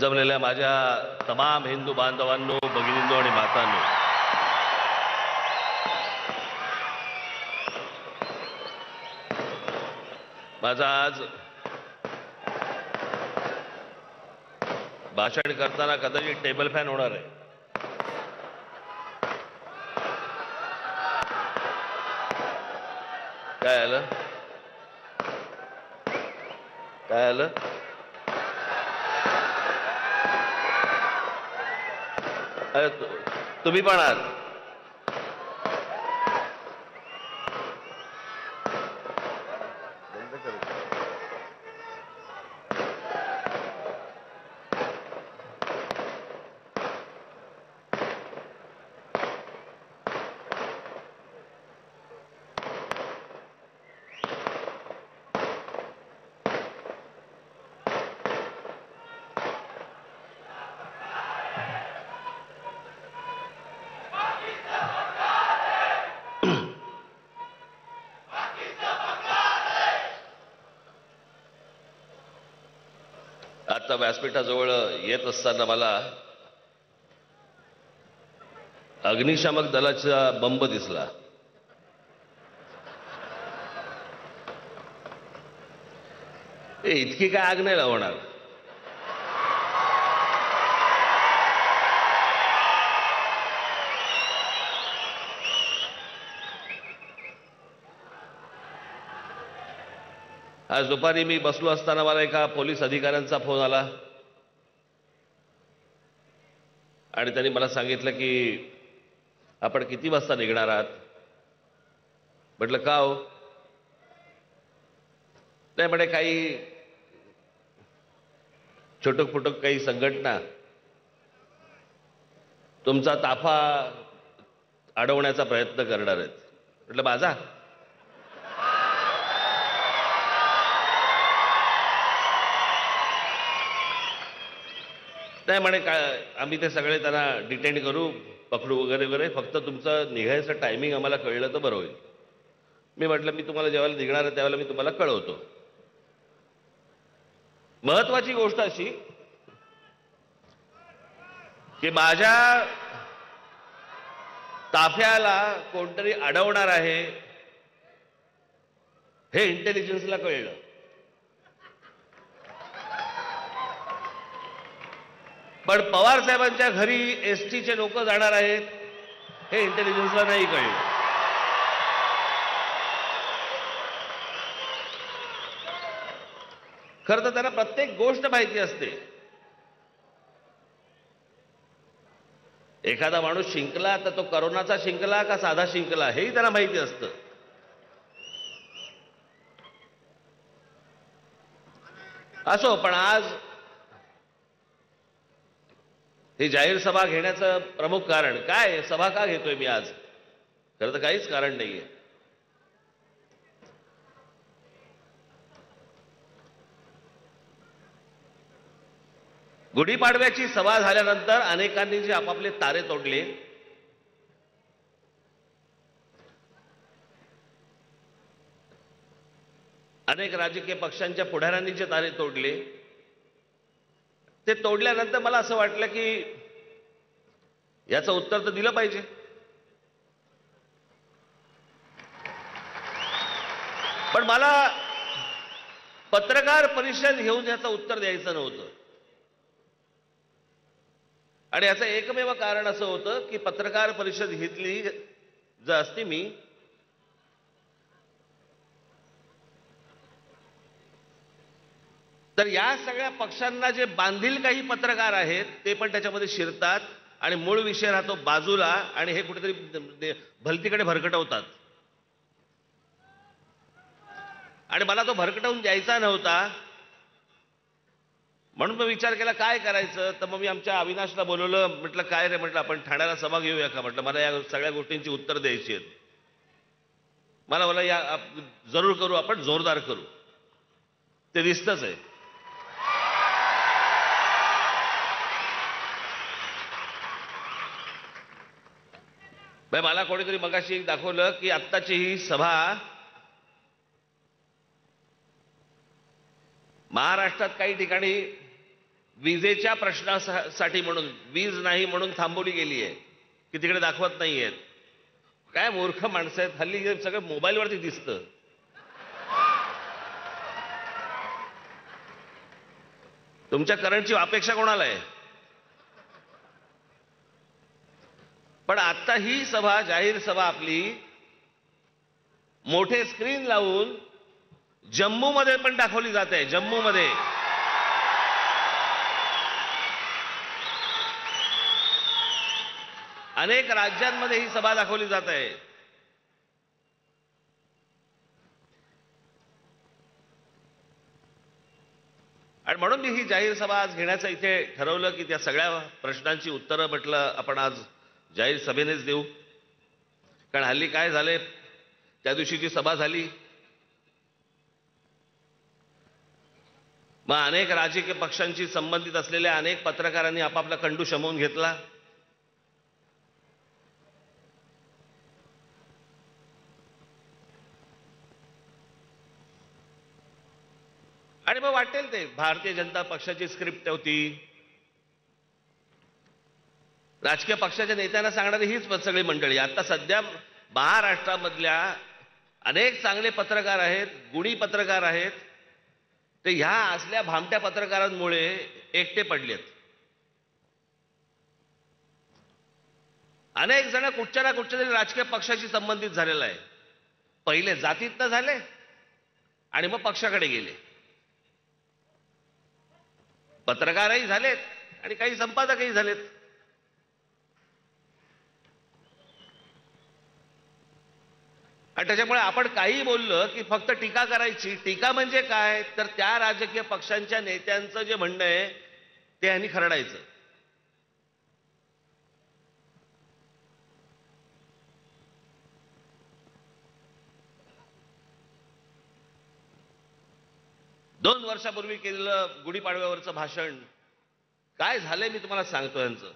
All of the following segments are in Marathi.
जमलेल्या माझ्या तमाम हिंदू बांधवांनो भगिनींनो आणि मातांनो. माझा आज भाषण करताना कदाचित टेबल फॅन होणार आहे. काय आलं? काय आलं? तुम्ही पण आहात बंद करू. आता व्यासपीठाजवळ येत असताना मला अग्निशामक दलाचा बंब दिसला. ए, इतकी काय आग नाही लावणार? आज दुपारी मी बसलो असताना मला एका पोलीस अधिकाऱ्यांचा फोन आला. आणि त्यांनी मला सांगितलं की आपण किती वाजता निघणार आहात? म्हटलं का हो? नाही म्हणे काही छोटक फुटक काही संघटना तुमचा ताफा अडवण्याचा प्रयत्न करणार आहेत. म्हटलं माझा? नाही म्हणे काय आम्ही ते सगळे त्यांना डिटेंड करू पकडू वगैरे वगैरे. फक्त तुमचं निघायचं टायमिंग आम्हाला कळलं तर बरं होईल. मी म्हटलं मी तुम्हाला जेव्हा निघणार आहे त्यावेळेला मी तुम्हाला कळवतो. महत्वाची गोष्ट अशी की माझ्या ताफ्याला कोणतरी अडवणार आहे हे इंटेलिजन्सला कळलं. पण पवार साहेबांच्या घरी एस टीचे लोक जाणार आहेत हे इंटेलिजन्सला नाही कळलं. खरं तर त्यांना प्रत्येक गोष्ट माहिती असते. एखादा माणूस शिंकला तर तो करोनाचा शिंकला का साधा शिंकला हेही त्यांना माहिती असतं. असो पण आज ही जाहीर सभा घेण्याचं प्रमुख कारण काय? सभा का घेतोय मी आज? खरं तर काहीच कारण नाहीये. गुढीपाडव्याची सभा झाल्यानंतर अनेकांनी जे आपापले तारे तोडले अनेक राजकीय पक्षांच्या पुढाऱ्यांनी जे तारे तोडले ते तोडल्यानंतर मला असं वाटलं की याचं उत्तर तर दिलं पाहिजे. पण मला पत्रकार परिषद घेऊन याचं उत्तर द्यायचं नव्हतं. आणि याचं एकमेव कारण असं होतं की पत्रकार परिषद घेतली जर असती मी तर या सगळ्या पक्षांना जे बांधील काही पत्रकार आहेत ते पण त्याच्यामध्ये शिरतात आणि मूळ विषय राहतो बाजूला आणि हे कुठेतरी भलतीकडे भरकटवतात. आणि मला तो भरकटवून द्यायचा नव्हता. म्हणून मग विचार केला काय करायचं? तर मग मी आमच्या अविनाशला बोलवलं म्हटलं काय रे? म्हटलं आपण ठाण्याला सभा घेऊया का? म्हटलं मला या सगळ्या गोष्टींची उत्तर द्यायची आहेत. मला मला या जरूर करू आपण जोरदार करू. ते दिसतंच आहे. मला कोणीतरी मगाशी एक दाखवलं की आत्ताची ही सभा महाराष्ट्रात काही ठिकाणी विजेच्या प्रश्नासाठी म्हणून वीज नाही म्हणून थांबवली गेली आहे की तिकडे दाखवत नाहीयेत काय मूर्ख माणसं आहेत हल्ली सगळं मोबाईलवरती दिसतं. तुमच्या करंटची अपेक्षा कोणाला आहे? पण आता ही सभा जाहीर सभा आपली मोठे स्क्रीन लावून जम्मूमध्ये पण दाखवली जात आहे जम्मूमध्ये. अनेक राज्यांमध्ये ही सभा दाखवली जात आहे. आणि म्हणून मी ही जाहीर सभा आज घेण्याचं इथे ठरवलं की त्या सगळ्या प्रश्नांची उत्तरं म्हटलं आपण आज जाहीर सभेनेच देऊ. कारण हल्ली काय झाले त्या दिवशी जी सभा झाली मग अनेक राजकीय पक्षांशी संबंधित असलेल्या अनेक पत्रकारांनी आपापला कंडू शमवून घेतला. आणि मग वाटेल ते भारतीय जनता पक्षाची स्क्रिप्ट होती. राजकीय पक्षाच्या नेत्यांना सांगणारी हीच सगळी मंडळी. आता सध्या महाराष्ट्रामधल्या अनेक चांगले पत्रकार आहेत गुणी पत्रकार आहेत. ते ह्या असल्या भामट्या पत्रकारांमुळे एकटे पडलेत. अनेक जण कुठच्या ना कुठच्या तरी राजकीय पक्षाशी संबंधित झालेला आहे पहिले जातीत झाले आणि मग पक्षाकडे गेले. पत्रकारही झालेत आणि काही संपादकही झालेत. आणि त्याच्यामुळे आपण काही बोललं की फक्त टीका करायची. टीका म्हणजे काय? तर त्या राजकीय पक्षांच्या नेत्यांचं जे म्हणणं आहे ते यांनी खरडायचं. दोन वर्षापूर्वी केलेलं गुढीपाडव्यावरचं भाषण काय झालंय मी तुम्हाला सांगतो यांचं.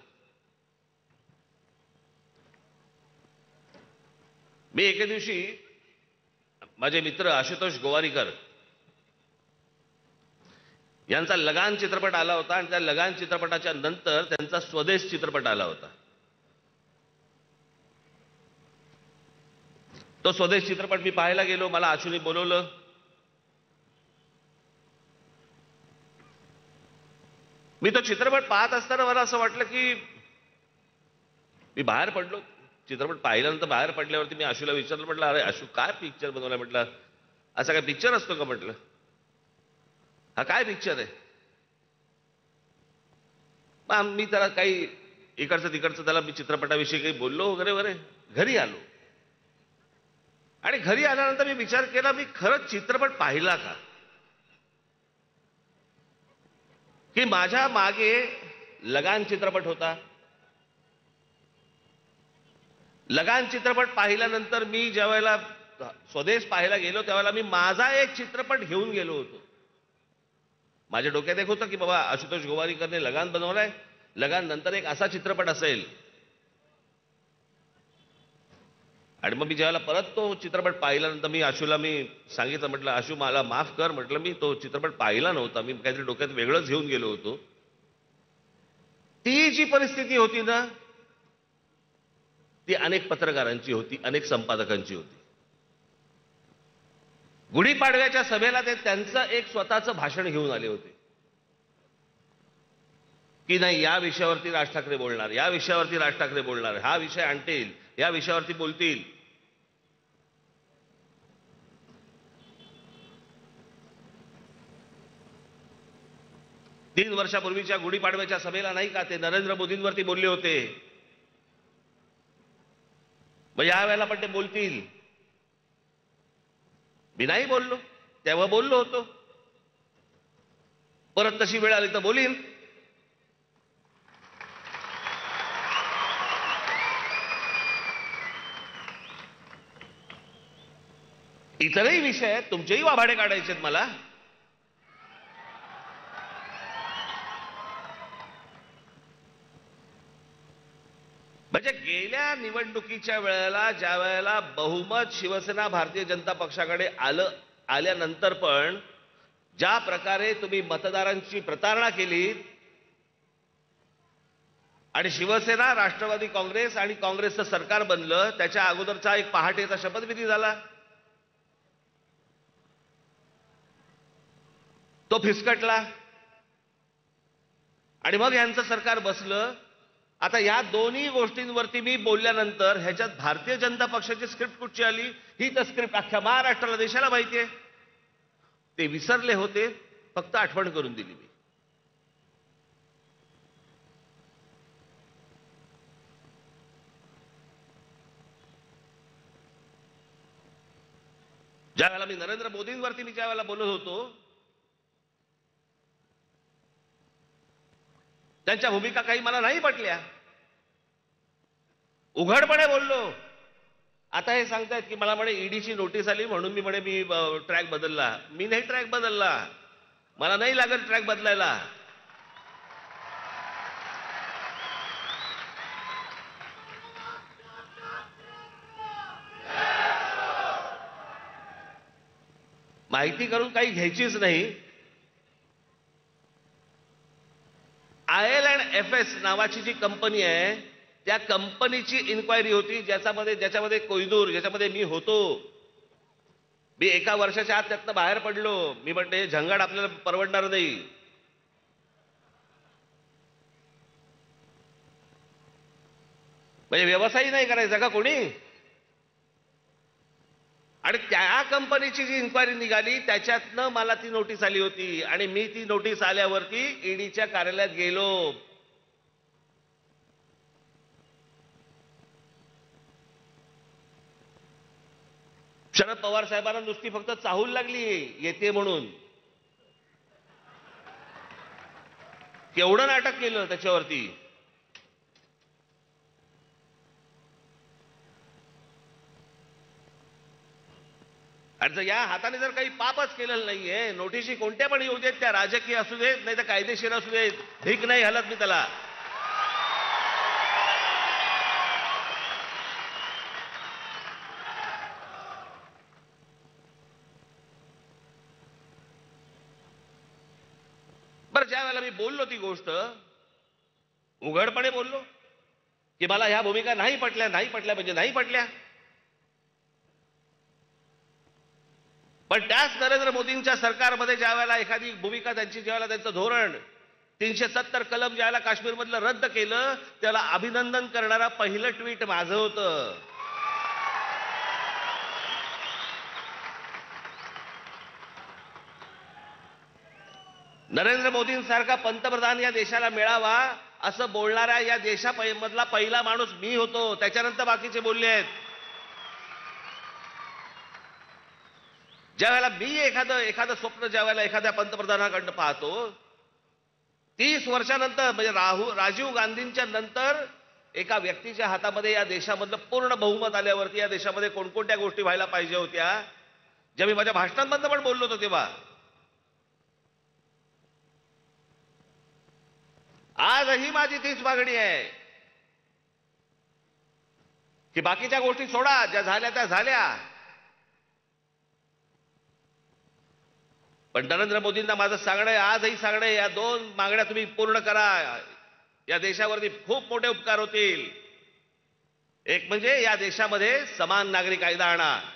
मी एके दिवशी माझे मित्र आशुतोष गोवारीकर यांचा लगान चित्रपट आला होता आणि त्या लगान चित्रपटाच्या नंतर त्यांचा स्वदेश चित्रपट आला होता. तो स्वदेश चित्रपट मी पाहायला गेलो मला आशुनी बोलवलं. मी तो चित्रपट पाहत असताना मला असं वाटलं की मी बाहेर पडलो. चित्रपट पाहिल्यानंतर बाहेर पडल्यावरती मी आशूला विचारलं म्हटलं अरे आशू काय पिक्चर बनवला म्हटलं असा काय पिक्चर असतो का? म्हटलं. हा काय पिक्चर आहे? मग मी त्याला काही इकडचं तिकडचं त्याला मी चित्रपटाविषयी काही बोललो वगैरे वगैरे. घरी आलो. आणि घरी आल्यानंतर मी विचार केला मी खरंच चित्रपट पाहिला का? की माझ्या मागे लगान चित्रपट होता. लगान चित्रपट पाहिल्यानंतर मी ज्यावेळेला स्वदेश पाहायला गेलो त्यावेळेला मी माझा एक चित्रपट घेऊन गेलो होतो. माझ्या डोक्यात एक होतं की बाबा आशुतोष गोवारीकरने लगान बनवलाय. लगान नंतर एक असा चित्रपट असेल. आणि मग मी ज्यावेळेला परत तो चित्रपट पाहिल्यानंतर मी आशूला मी सांगितलं म्हटलं आशू मला माफ कर म्हटलं मी तो चित्रपट पाहिला नव्हता. मी काहीतरी डोक्यात वेगळंच घेऊन गेलो होतो. ती जी परिस्थिती होती ना ती अनेक पत्रकारांची होती अनेक संपादकांची होती. गुढीपाडव्याच्या सभेला ते त्यांचं एक स्वतःचं भाषण घेऊन आले होते. की नाही या विषयावरती राज ठाकरे बोलणार या विषयावरती राज ठाकरे बोलणार हा विषय आणतील या विषयावरती बोलतील. तीन वर्षापूर्वीच्या गुढीपाडव्याच्या सभेला नाही का ते नरेंद्र मोदींवरती बोलले होते. मग या वेळेला पण ते बोलतील. मी नाही बोललो तेव्हा बोललो होतो. परत तशी वेळ आली तर बोलीन. इतरही विषय आहेत तुमचेही वाभाडे काढायचे आहेत मला. म्हणजे गेल्या निवडणुकीच्या वेळेला ज्या वेळेला बहुमत शिवसेना भारतीय जनता पक्षाकडे आलं आल्यानंतर पण ज्या प्रकारे तुम्ही मतदारांची प्रतारणा केली आणि शिवसेना राष्ट्रवादी काँग्रेस आणि काँग्रेसचं सरकार बनलं त्याच्या अगोदरचा एक पहाटेचा शपथविधी झाला. तो फिसकटला. आणि मग यांचं सरकार बसलं. आता या दोन्ही गोष्टींवरती मी बोलल्यानंतर ह्याच्यात भारतीय जनता पक्षाची स्क्रिप्ट कुठची आली? ही तर स्क्रिप्ट अख्ख्या महाराष्ट्राला देशाला माहिती आहे. ते विसरले होते फक्त आठवण करून दिली मी. ज्या वेळेला मी नरेंद्र मोदींवरती मी ज्या वेळेला बोलत होतो त्यांच्या भूमिका काही मला नाही पटल्या. उघडपणे बोललो. आता हे सांगतायत की मला म्हणे ईडीची नोटीस आली म्हणून मी म्हणे मी ट्रॅक बदलला. मी नाही ट्रॅक बदलला. मला नाही लागत ट्रॅक बदलायला. माहिती करून काही घ्यायचीच नाही. I L and F S नावाची जी कंपनी आहे त्या कंपनीची इन्क्वायरी होती ज्याच्यामध्ये ज्याच्यामध्ये कोयदूर ज्याच्यामध्ये मी होतो मी एका वर्षाच्या आत त्यातनं बाहेर पडलो. मी म्हणते हे झंगाड आपल्याला परवडणार नाही. म्हणजे व्यवसायही नाही करायचा का कोणी? आणि त्या कंपनीची जी इन्क्वायरी निघाली त्याच्यातनं मला ती नोटीस आली होती. आणि मी ती नोटीस आल्यावरती ईडीच्या कार्यालयात गेलो. शरद पवार साहेबांना नुसती फक्त चाहूल लागली येते म्हणून. केवढं नाटक केलं त्याच्यावरती? आणि जर या हाताने जर काही पापच केलेलं नाहीये नोटिशी कोणत्या पण येऊ देत त्या राजकीय असू देत नाही तर कायदेशीर असू देत ठीक नाही हलत मी त्याला बरं ज्या वेळेला मी बोललो ती गोष्ट उघडपणे बोललो की मला ह्या भूमिका नाही पटल्या नाही पटल्या म्हणजे नाही पटल्या. पण त्याच नरेंद्र मोदींच्या सरकारमध्ये ज्या वेळेला एखादी भूमिका त्यांची ज्यावेळेला त्यांचं धोरण तीनशे सत्तर कलम ज्यावेळेला काश्मीरमधलं रद्द केलं त्याला अभिनंदन करणारा पहिलं ट्विट माझं होतं. नरेंद्र मोदींसारखा पंतप्रधान या देशाला मिळावा असं बोलणाऱ्या या देशामधला पहिला माणूस मी होतो त्याच्यानंतर बाकीचे बोलले आहेत. ज्या वेळेला मी एखादं एखादं स्वप्न ज्या वेळेला एखाद्या पंतप्रधानाकडनं पाहतो तीस वर्षानंतर म्हणजे राहू राजीव गांधींच्या नंतर एका व्यक्तीच्या हातामध्ये या देशामधलं पूर्ण बहुमत आल्यावरती या देशामध्ये कोणकोणत्या गोष्टी व्हायला पाहिजे होत्या ज्या मी माझ्या भाषणांमधनं पण बोललो होतो तेव्हा. आजही माझी तीच मागणी आहे. की बाकीच्या गोष्टी सोडा ज्या झाल्या त्या झाल्या. पण नरेंद्र मोदींना माझं सांगणं आहे आजही सांगणं आहे या दोन मागण्या तुम्ही पूर्ण करा. या देशावरती खूप मोठे उपकार होतील. एक म्हणजे या देशामध्ये समान नागरी कायदा आणा.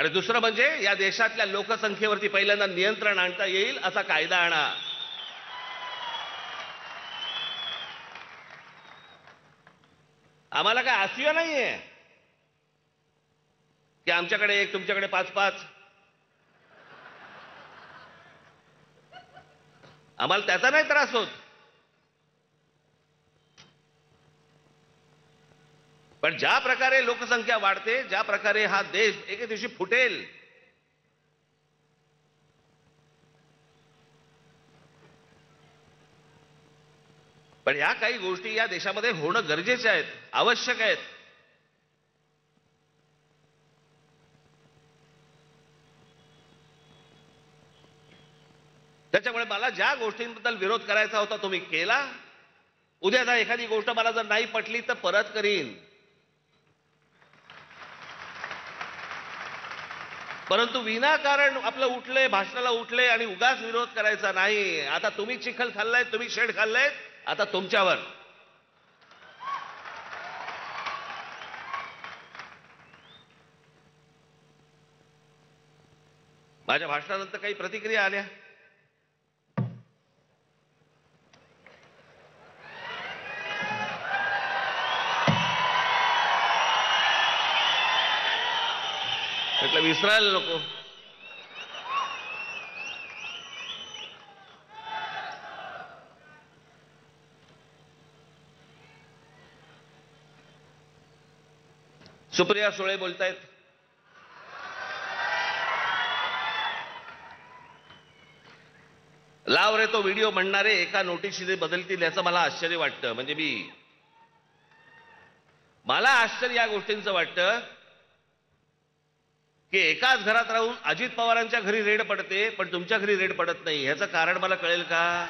आणि दुसरं म्हणजे या देशातल्या लोकसंख्येवरती पहिल्यांदा नियंत्रण आणता येईल असा कायदा आणा. आम्हाला काय आसिया नाहीये? की आमच्याकडे एक तुमच्याकडे पाच पाच? आम्हाला त्याचा नाही त्रास होत. पण ज्या प्रकारे लोकसंख्या वाढते ज्या प्रकारे हा देश एके दिवशी फुटेल पण ह्या काही गोष्टी या देशामध्ये होणं गरजेचे आहेत आवश्यक आहेत. त्याच्यामुळे मला ज्या गोष्टींबद्दल विरोध करायचा होता तुम्ही केला. उद्या जर एखादी गोष्ट मला जर नाही पटली तर परत करीन. परंतु विनाकारण आपलं उठले भाषणाला उठले आणि उगाच विरोध करायचा नाही. आता तुम्ही चिखल खाल्लाय तुम्ही शेड खाल्लाय आता तुमच्यावर. माझ्या भाषणानंतर काही प्रतिक्रिया आल्या? म्हटलं विसरायला नको सुप्रिया सुळे बोलतायत लाव रे तो व्हिडिओ म्हणणारे एका नोटीशीने बदलतील याचं मला आश्चर्य वाटतं. म्हणजे मी मला आश्चर्य या गोष्टींचं वाटतं. की एकाच घरात राहून अजित पवारांच्या घरी रेड पडते पण तुमच्या घरी रेड पडत नाही. ह्याचं कारण मला कळेल का?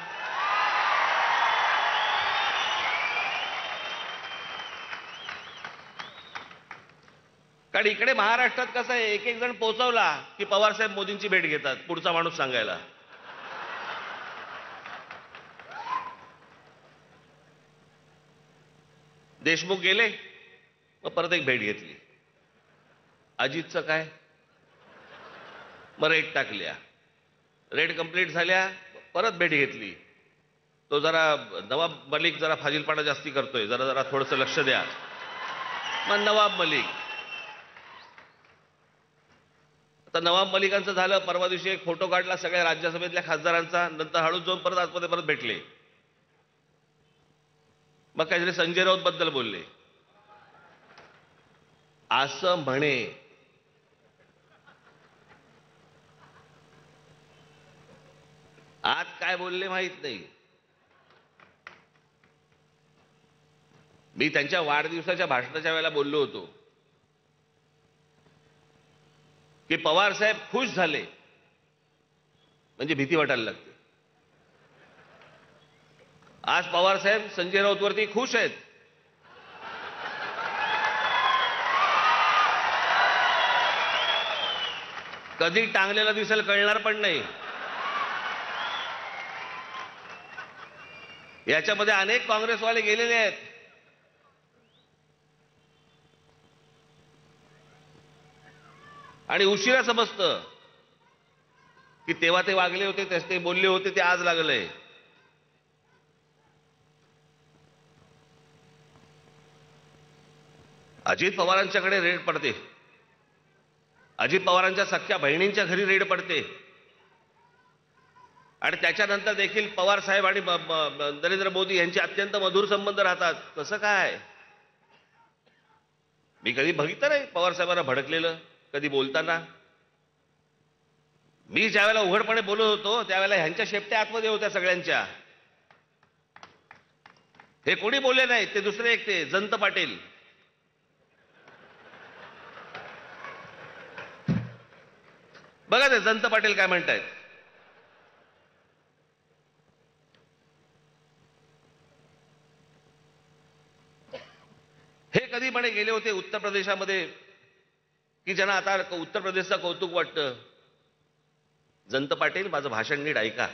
कारण इकडे महाराष्ट्रात कसं आहे एक एक जण पोहोचवला की पवारसाहेब मोदींची भेट घेतात पुढचा माणूस सांगायला. देशमुख गेले मग परत एक भेट घेतली. अजितचं काय? मग रेट टाकल्या. रेट कंप्लीट झाल्या परत भेट घेतली. तो जरा नवाब मलिक जरा फाजीलपणा जास्ती करतोय जरा जरा थोडंसं लक्ष द्या. मग नवाब मलिक. आता नवाब मलिकांचं झालं परवा दिवशी एक फोटो काढला सगळ्या राज्यसभेतल्या खासदारांचा नंतर हळूच जाऊन परत आजमध्ये परत भेटले. मग काहीतरी संजय राऊत बद्दल बोलले. असं म्हणे आज काय बोलले माहीत नाही. मी त्यांच्या वाढदिवसाच्या भाषणाच्या वेळेला बोललो होतो. की पवार साहेब खुश झाले. म्हणजे भीती वाटायला लागते. आज पवार साहेब संजय राऊतवरती खुश आहेत. कधी टांगलेला दिसेल कळणार पण नाही. याच्यामध्ये अनेक काँग्रेसवाले गेलेले आहेत. आणि उशिरा समजतं की तेव्हा ते वागले होते तेच ते बोलले होते ते आज लागलंय अजित पवारांच्याकडे रेड पडते. अजित पवारांच्या सख्या बहिणींच्या घरी रेड पडते. आणि त्याच्यानंतर देखील पवार साहेब आणि नरेंद्र मोदी यांचे अत्यंत मधुर संबंध राहतात. कसं काय? मी कधी बघितलं नाही पवार साहेबांना भडकलेलं कधी बोलताना. मी ज्यावेळेला उघडपणे बोलत होतो त्यावेळेला ह्यांच्या शेपट्या आतमध्ये होत्या सगळ्यांच्या. हे कोणी बोलले नाही ते दुसरे एक ते जंत पाटील. बघा ते जंत पाटील काय म्हणतायत. हे कधी म्हणे गेले होते उत्तर प्रदेशामध्ये? की ज्यांना आता उत्तर प्रदेशचं कौतुक वाटतं. जंत पाटील माझं भाषण नीट ऐका.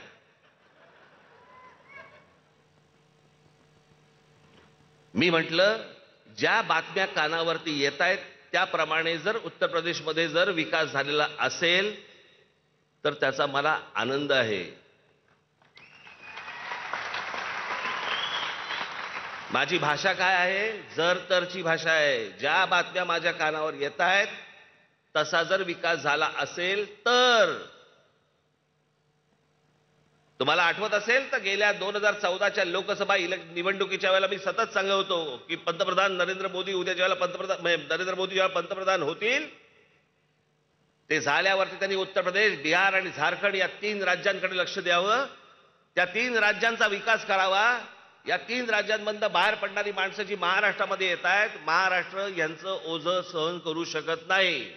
मी म्हटलं ज्या बातम्या कानावरती येत आहेत त्याप्रमाणे जर उत्तर प्रदेशमध्ये जर विकास झालेला असेल तर त्याचा मला आनंद आहे. माझी भाषा काय आहे? जर तरची भाषा आहे. ज्या बातम्या माझ्या कानावर येत आहेत तसा जर विकास झाला असेल तर. तुम्हाला आठवत असेल तर गेल्या दोन हजार चौदाच्या लोकसभा निवडणुकीच्या वेळेला मी सतत सांगत होतो की पंतप्रधान नरेंद्र मोदी उद्या ज्यावेळेला पंतप्रधान म्हणजे नरेंद्र मोदी जेव्हा पंतप्रधान होतील ते झाल्यावरती त्यांनी उत्तर प्रदेश बिहार आणि झारखंड या तीन राज्यांकडे लक्ष द्यावं. त्या तीन राज्यांचा विकास करावा. या तीन राज्यांमधनं बाहेर पडणारी माणसं जी महाराष्ट्रामध्ये येत आहेत महाराष्ट्र यांचं ओझं सहन करू शकत नाही.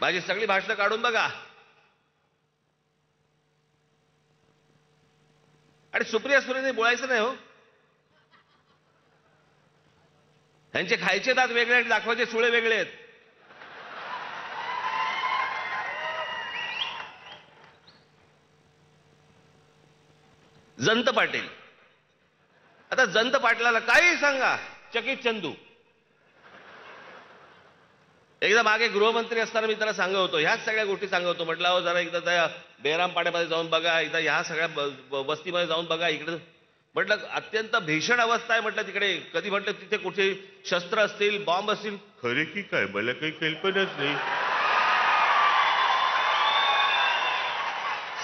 माझी सगळी भाषणं काढून बघा. आणि सुप्रिया सुरेने बोलायचं नाही हो. त्यांचे खायचे दात वेगळे आणि दाखवायचे सुळे वेगळे आहेत. जंत पाटील. आता जंत पाटलाला काही सांगा. चकित चंदू. एकदा मागे गृहमंत्री असताना मी त्याला सांगत होतो. ह्याच सगळ्या गोष्टी सांगत होतो. म्हटलं अहो जरा एकदा त्या बेराम पाड्यामध्ये जाऊन बघा. एकदा ह्या सगळ्या वस्तीमध्ये जाऊन बघा. इकडे. म्हटलं अत्यंत भीषण अवस्था आहे म्हटलं तिकडे. कधी म्हटलं तिथे कुठे शस्त्र असतील बॉम्ब असतील. खरे की काय? मला काही कल्पनाच नाही.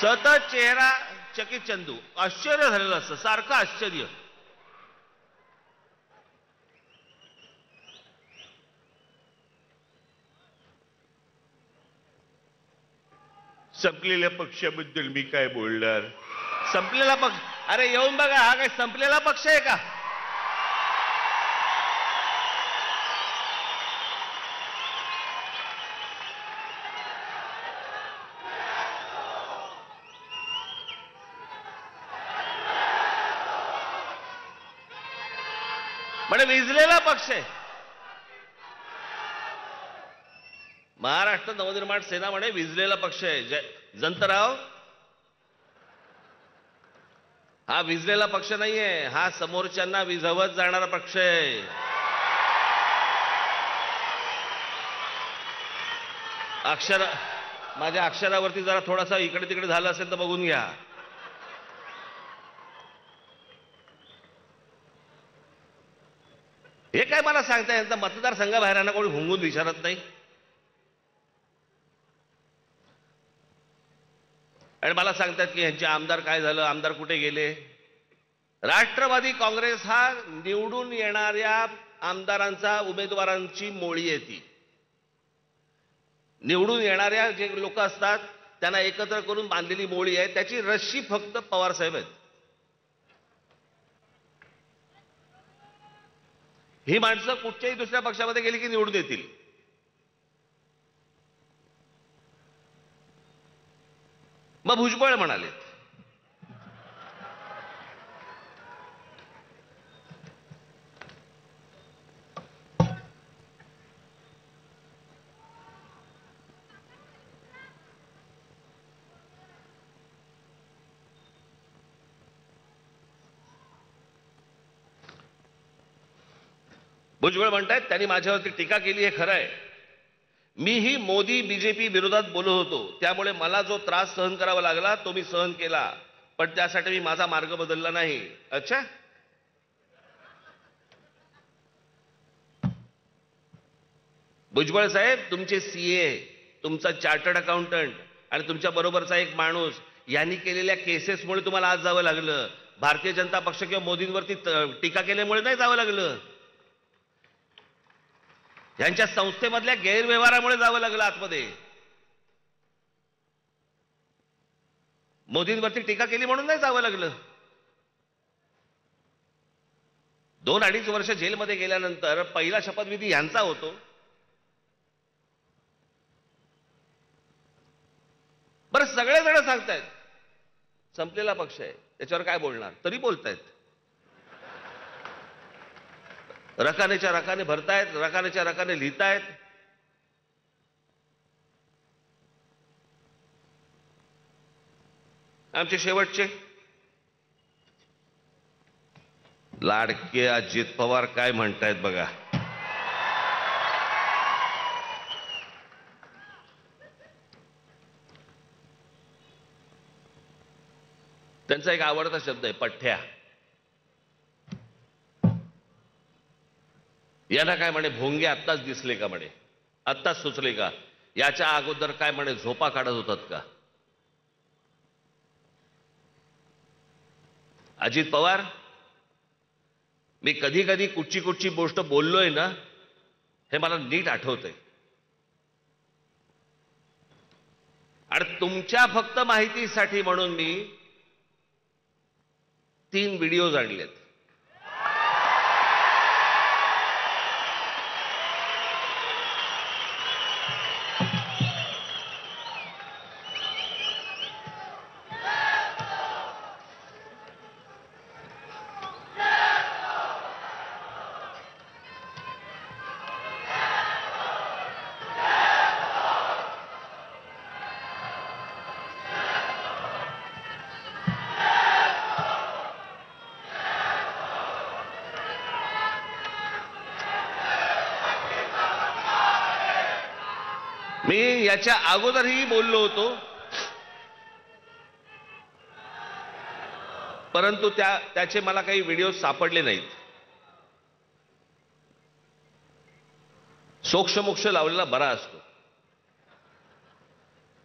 सतत चेहरा चकित चंदू. आश्चर्य झालेलं असतं. सारखं आश्चर्य. संपलेल्या पक्षाबद्दल मी काय बोलणार? संपलेला पक्ष अरे येऊन बघा हा काय संपलेला पक्ष आहे का? म्हणजे विजलेला पक्ष आहे. महाराष्ट्र नवनिर्माण सेना म्हणे विजलेला पक्ष आहे. जय- जंतराव. हा विजलेला पक्ष नाहीये हा समोरच्यांना विझवत जाणारा पक्ष आहे. अक्षर माझ्या अक्षरावरती जरा थोडासा इकडे तिकडे झालं असेल तर बघून घ्या हे काय मला सांगता यांचा मतदारसंघाबाहेरांना कोणी हुंगून विचारत नाही. आणि मला सांगतात की यांचे आमदार काय झालं आमदार कुठे गेले? राष्ट्रवादी काँग्रेस हा निवडून येणाऱ्या आमदारांचा उमेदवारांची मोळी आहे ती. निवडून येणाऱ्या जे लोक असतात त्यांना एकत्र करून बांधलेली मोळी आहे त्याची रश्शी फक्त पवार साहेब आहेत. ही माणसं कुठच्याही दुसऱ्या पक्षामध्ये गेली की निवडून येतील. मग भुजबळ म्हणाले भुजबळ म्हणतायत त्यांनी माझ्यावरती टीका केली हे खरं आहे. मीही मोदी बीजेपी विरोधात बोलत होतो. त्यामुळे मला जो त्रास सहन करावा लागला तो मी सहन केला. पण त्यासाठी मी माझा मार्ग बदलला नाही. अच्छा? भुजबळ साहेब तुमचे सीए तुमचा चार्टर्ड अकाउंटंट आणि तुमच्या बरोबरचा एक माणूस यांनी केलेल्या केसेसमुळे तुम्हाला आज जावं लागलं. भारतीय जनता पक्ष किंवा मोदींवरती टीका केल्यामुळे नाही जावं लागलं. यांच्या संस्थेमधल्या गैरव्यवहारामुळे जावं लागलं आतमध्ये. मोदींवरती टीका केली म्हणून नाही जावं लागलं. दोन अडीच वर्ष जेलमध्ये गेल्यानंतर पहिला शपथविधी यांचा होतो. बरं सगळेजण सांगतायत. संपलेला पक्ष आहे. त्याच्यावर काय बोलणार? तरी बोलतायत. रकानेच्या रकाने भरतायत रकानेच्या रकाने लिहितायत. आमचे शेवटचे. लाडके अजित पवार काय म्हणतायत बघा. त्यांचा एक आवडता शब्द आहे पठ्ठ्या. यांना काय म्हणे भोंगे आत्ताच दिसले का म्हणे? आत्ताच सुचले का? याच्या अगोदर काय म्हणे झोपा काढत होतात का? अजित पवार मी कधी कधी कुठची कुठची गोष्ट बोललोय ना हे मला नीट आठवतंय. आणि तुमच्या फक्त माहितीसाठी म्हणून मी तीन व्हिडिओज आणलेत. मी याच्या अगोदरही बोललो होतो. परंतु त्या त्याचे मला काही व्हिडिओ सापडले नाहीत. सोक्षमोक्ष लावलेला बरा असतो.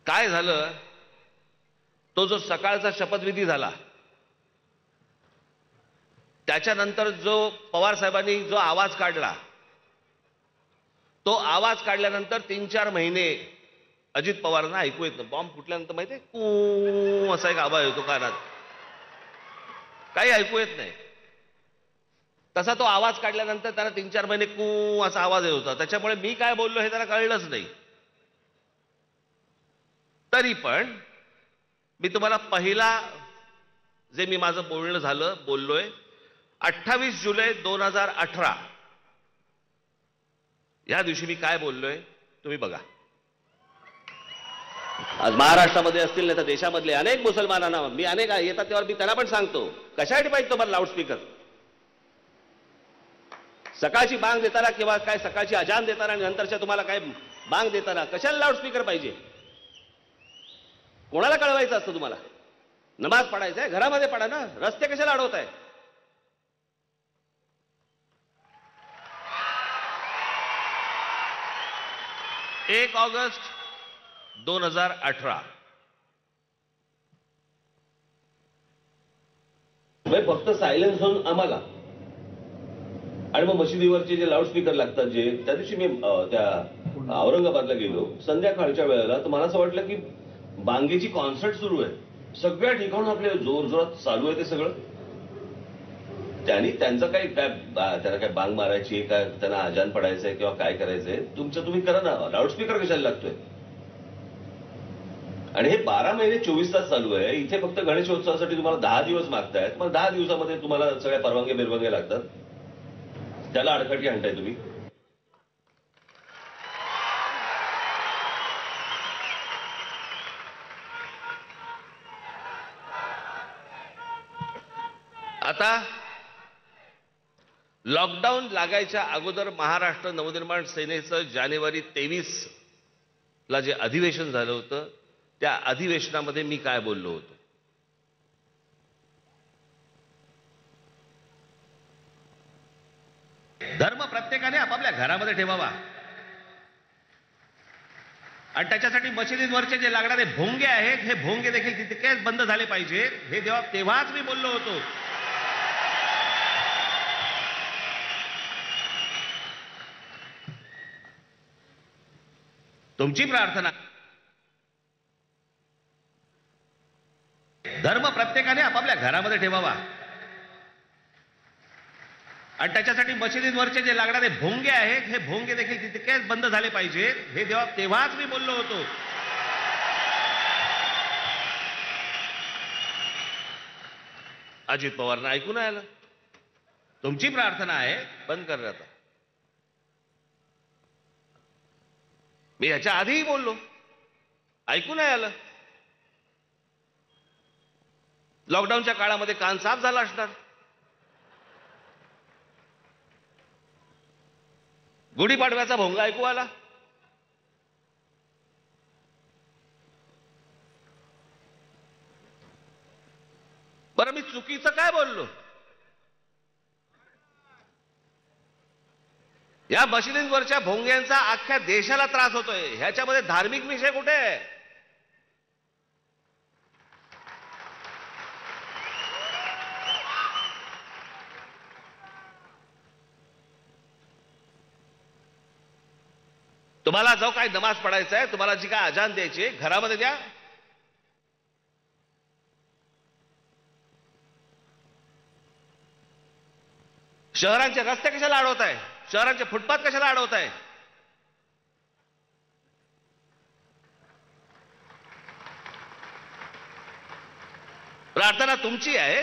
काय झालं? तो जो सकाळचा शपथविधी झाला त्याच्यानंतर जो पवार साहेबांनी जो आवाज काढला तो आवाज काढल्यानंतर तीन चार महिने अजित पवारांना ऐकू येत बॉम्ब फुटल्यानंतर माहितीये? कू असा एक आवाज येतो कानात. काही ऐकू येत नाही. तसा तो आवाज काढल्यानंतर त्याला तीन चार महिने कू असा आवाज येत होता. त्याच्यामुळे मी काय बोललो हे त्याला कळलंच नाही. तरी पण मी तुम्हाला पहिला जे मी माझं बोलणं झालं बोललोय अठ्ठावीस जुलै दोन हजार अठरा. या दिवशी मी काय बोललोय तुम्ही बघा. आज महाराष्ट्रामध्ये असतील नाही तर देशामधले अनेक मुसलमानांना मी अनेक येतात तेव्हा मी त्यांना पण सांगतो कशासाठी पाहिजे तुम्हाला लाऊडस्पीकर सकाळची बांग देताना किंवा काय सकाळची अजान देताना आणि नंतरच्या तुम्हाला काय बांग देताना कशाला लाऊडस्पीकर पाहिजे? कोणाला कळवायचं असतं तुम्हाला? नमाज पडायचं आहे घरामध्ये पडा ना रस्ते कशाला अडवत आहे एक ऑगस्ट दोन हजार अठरा. फक्त सायलेन्स होऊन आम्हाला. आणि मग मशिदीवरचे जे लाऊडस्पीकर लागतात जे त्या दिवशी मी त्या औरंगाबादला गेलो. संध्याकाळच्या वेळेला तर मला असं वाटलं की बांगेची कॉन्सर्ट सुरू आहे. सगळ्या ठिकाणून आपले जोर जोरात चालू आहे ते सगळं. त्यांनी त्यांचं काही काय त्यांना काय बांग मारायची आहे, काय त्यांना आजान पडायचंय किंवा काय करायचंय तुमचं तुम्ही करा ना. लाऊडस्पीकर कशाला लागतोय? आणि हे बारा महिने चोवीस तास चालू आहे. इथे फक्त गणेशोत्सवासाठी तुम्हाला दहा दिवस मागतायत. मग दहा दिवसामध्ये तुम्हाला सगळ्या परवानगी बिरवानग्या लागतात. त्याला अडखटी आणताय तुम्ही. आता लॉकडाऊन लागायच्या अगोदर महाराष्ट्र नवनिर्माण सेनेचं जानेवारी तेवीस ला जे अधिवेशन झालं होतं त्या अधिवेशनामध्ये मी काय बोललो होतो? धर्म प्रत्येकाने आपापल्या घरामध्ये ठेवावा. आणि त्याच्यासाठी मशिदींवरचे जे लागणारे भोंगे आहेत हे भोंगे देखील तितकेच बंद झाले पाहिजेत. हे जेव्हा तेव्हाच मी बोललो होतो. तुमची प्रार्थना. धर्म प्रत्येकाने आपापल्या घरामध्ये ठेवावा. आणि त्याच्यासाठी मशिदींवरचे जे लागणारे भोंगे आहेत हे भोंगे देखील तितकेच बंद झाले पाहिजेत हे देवा तेव्हाच मी बोललो होतो. अजित पवारना ऐकून आलं. तुमची प्रार्थना आहे बंद कर आता मी याच्या आधीही बोललो. ऐकू नाही आलं. लॉकडाऊनच्या काळामध्ये कान साफ झाला असणार. गुढीपाडव्याचा भोंगा ऐकू आला. बरं मी चुकीचं काय बोललो? या मशिदींवरच्या भोंग्यांचा अख्ख्या देशाला त्रास होतोय. ह्याच्यामध्ये धार्मिक विषय कुठे आहे? तुम्हाला जो काय नमाज पडायचा आहे तुम्हाला जी काय अजान द्यायची घरामध्ये द्या. शहरांचे रस्ते कशाला अडवत आहे शहरांचे फुटपाथ कशाला अडवत आहे प्रार्थना तुमची आहे.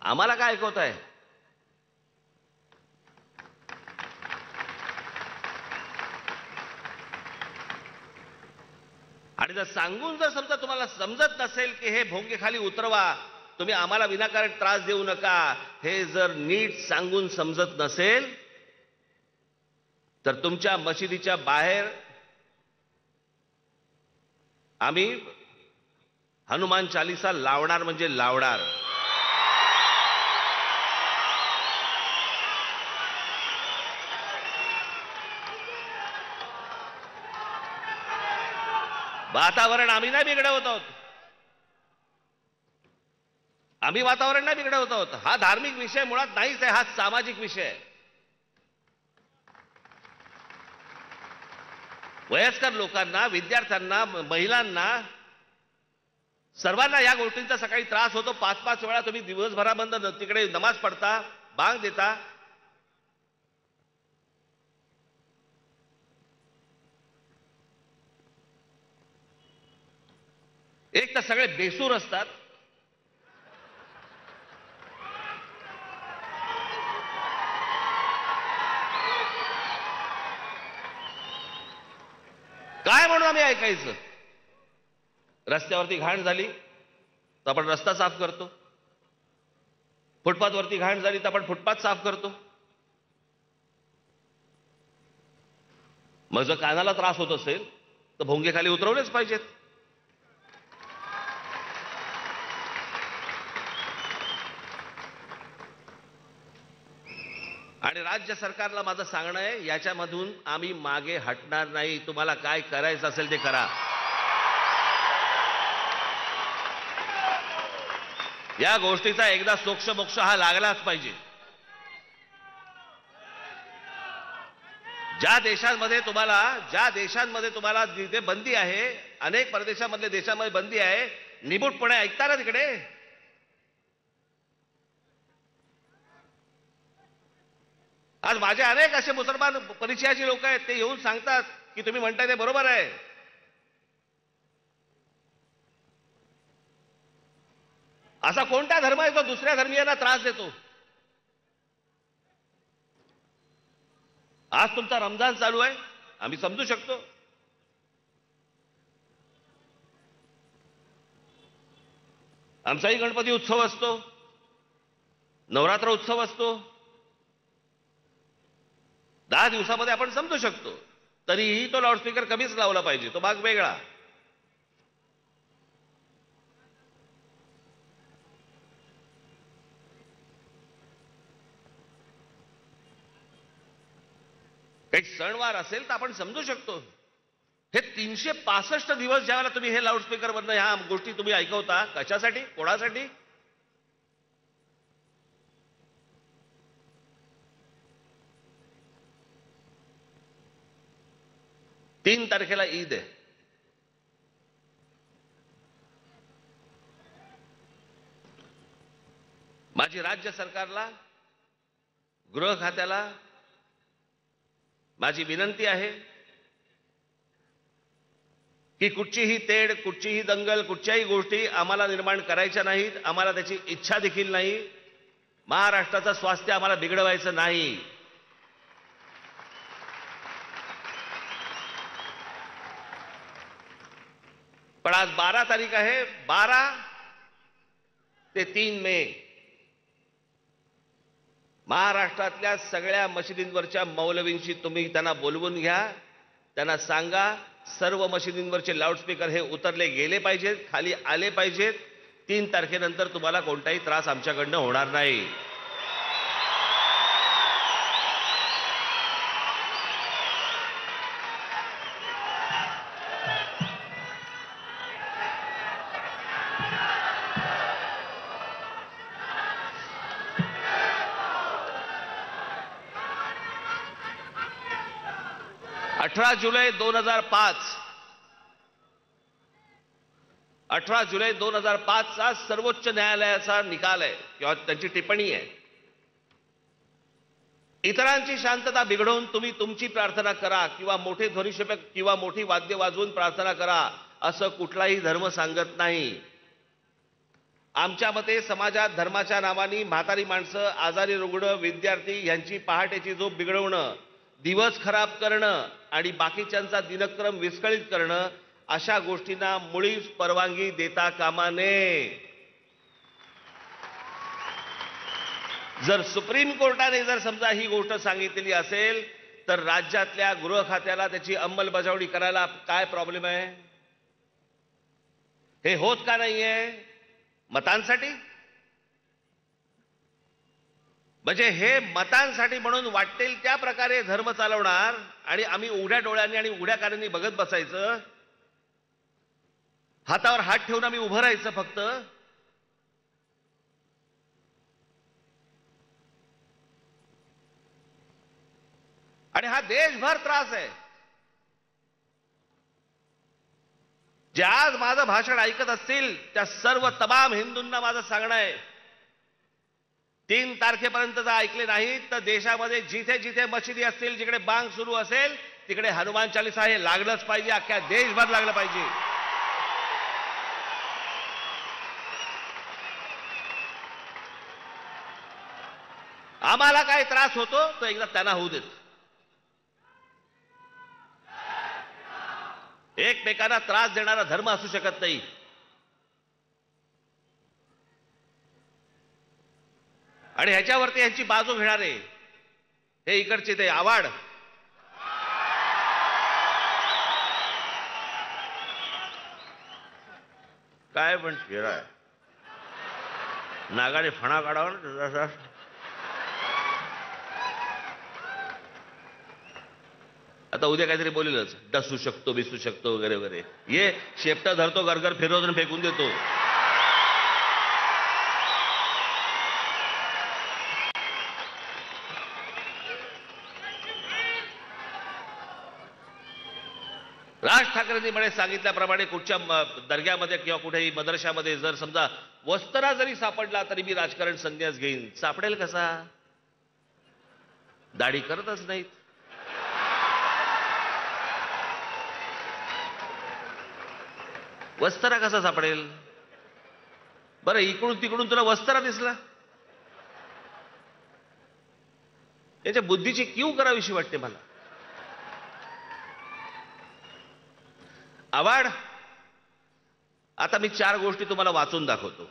आम्हाला काय ऐकवत आहे आणि जर सांगून जर समजा तुम्हाला समजत नसेल की हे भोंगे खाली उतरवा तुम्ही आम्हाला विनाकारण त्रास देऊ नका. हे जर नीट सांगून समजत नसेल तर तुमच्या मशिदीच्या बाहेर आम्ही हनुमान चालिसा लावणार म्हणजे लावणार. वातावरण आम्ही नाही बिघडवत आहोत. आम्ही वातावरण नाही बिघडवत आहोत. हा धार्मिक विषय मुळात नाहीच आहे हा सामाजिक विषय आहे. वयस्कर लोकांना विद्यार्थ्यांना महिलांना सर्वांना या गोष्टींचा सकाळी त्रास होतो. पाच पाच वेळा तुम्ही दिवसभराबंद तिकडे नमाज पडता बांग देता. एक तर सगळे बेसूर असतात काय म्हणून आम्ही ऐकायचं? रस्त्यावरती घाण झाली तर आपण रस्ता साफ करतो. फुटपाथवरती घाण झाली तर आपण फुटपाथ साफ करतो. मग जर कानाला त्रास होत असेल तर भोंगे खाली उतरवलेच पाहिजेत. आणि राज्य सरकारला माझं सांगणं आहे याच्यामधून आम्ही मागे हटणार नाही. तुम्हाला काय करायचं असेल ते करा. या गोष्टीचा एकदा सोक्ष मोक्ष हा लागलाच पाहिजे. ज्या देशांमध्ये तुम्हाला ज्या देशांमध्ये तुम्हाला जिथे बंदी आहे अनेक परदेशामधल्या देशामध्ये बंदी आहे निबूटपणे ऐकता ना तिकडे. आज माझे अनेक असे मुसलमान परिचयाचे लोक आहेत ते येऊन सांगतात की तुम्ही म्हणताय ते बरोबर आहे. असा कोणता धर्म आहे जो दुसऱ्या धर्मीयांना त्रास देतो? आज तुमचा रमजान चालू आहे आम्ही समजू शकतो. आमचाही गणपती उत्सव असतो नवरात्र उत्सव असतो दहा दिवसामध्ये आपण समजू शकतो. तरीही तो लाऊडस्पीकर कमीच लावला पाहिजे. तो भाग वेगळा. काही सणवार असेल तर आपण समजू शकतो. हे तीनशे पासष्ट दिवस ज्यावेळेला तुम्ही हे लाऊडस्पीकर बंद ह्या गोष्टी तुम्ही ऐकवता कशासाठी? कोणासाठी? तीन तारखेला ईद आहे. माझी राज्य सरकारला गृह खात्याला माझी विनंती आहे की कुठचीही तेढ कुठचीही दंगल कुठच्याही गोष्टी आम्हाला निर्माण करायच्या नाहीत आम्हाला त्याची इच्छा देखील नाही. महाराष्ट्राचं स्वास्थ्य आम्हाला बिघडवायचं नाही. पण आज बारा तारीख आहे बारा ते तीन मे. महाराष्ट्रातल्या सगळ्या मशिदींवरच्या मौलवींशी तुम्ही त्यांना बोलवून घ्या. त्यांना सांगा सर्व मशिदींवरचे लाऊडस्पीकर हे उतरले गेले पाहिजेत खाली आले पाहिजेत. तीन तारखेनंतर तुम्हाला कोणताही त्रास आमच्याकडनं होणार नाही. अठरा जुलै दोन हजार पाच. अठरा जुलै दोन हजार पाचचा सर्वोच्च न्यायालयाचा निकाल आहे किंवा त्यांची टिप्पणी आहे. इतरांची शांतता बिघडवून तुम्ही तुमची प्रार्थना करा किंवा मोठे ध्वनिशेपक किंवा मोठी वाद्य वाजवून प्रार्थना करा असं कुठलाही धर्म सांगत नाही. आमच्या मते समाजात धर्माच्या नावाने म्हातारी माणसं आजारी रुग्ण विद्यार्थी यांची पहाटेची झोप बिघडवणं दिवस खराब करणं आणि बाकीच्यांचा दिनक्रम विस्कळीत करणं अशा गोष्टींना मुळीच परवानगी देता कामा नये. जर सुप्रीम कोर्टाने जर समजा ही गोष्ट सांगितलेली असेल तर राज्यातल्या गृह खात्याला त्याची अंमलबजावणी करायला काय प्रॉब्लेम आहे? हे होत का नाहीये? मतांसाठी? म्हणजे हे मतांसाठी म्हणून वाटेल त्या प्रकारे धर्म चालवणार आणि आम्ही उघड्या डोळ्यांनी आणि उघड्या कार्यांनी बघत बसायचं. हातावर हात ठेवून आम्ही उभं राहायचं फक्त. आणि हा देशभर त्रास आहे. जे आज माझं भाषण ऐकत असतील त्या सर्व तमाम हिंदूंना माझं सांगणं आहे. तीन तारखेपर्यंत जर ऐकले नाही तर देशामध्ये जिथे जिथे मशिदी असतील जिकडे बांग सुरू असेल तिकडे हनुमान चालिसा हे लागलंच पाहिजे अख्ख्या देशभर लागलं पाहिजे. आम्हाला काय त्रास होतो तो एकदा त्यांना होऊ देत. एकमेकांना त्रास देणारा धर्म असू शकत नाही. आणि ह्याच्यावरती यांची बाजू घेणारे. हे इकडचे ते आवाड. काय पण शिराय नागाने फणा काढावा ना आता उद्या काहीतरी बोलेलच. डसू शकतो बिसू शकतो वगैरे वगैरे. ये शेपटा धरतो गरगर फिरवतो आणि फेकून देतो. राज ठाकरेंनी म्हणे सांगितल्याप्रमाणे कुठच्या दर्ग्यामध्ये किंवा कुठेही मदरशामध्ये जर समजा वस्त्रा जरी सापडला तरी मी राजकारण संन्यास घेईन. सापडेल कसा? दाढी करतच नाहीत. वस्त्रा कसा सापडेल? बरं इकडून तिकडून तुला वस्त्रा दिसला. याच्या बुद्धीची क्यू करावीशी वाटते मला. आवाड. आता मी चार गोष्टी तुम्हाला वाचून दाखवतो.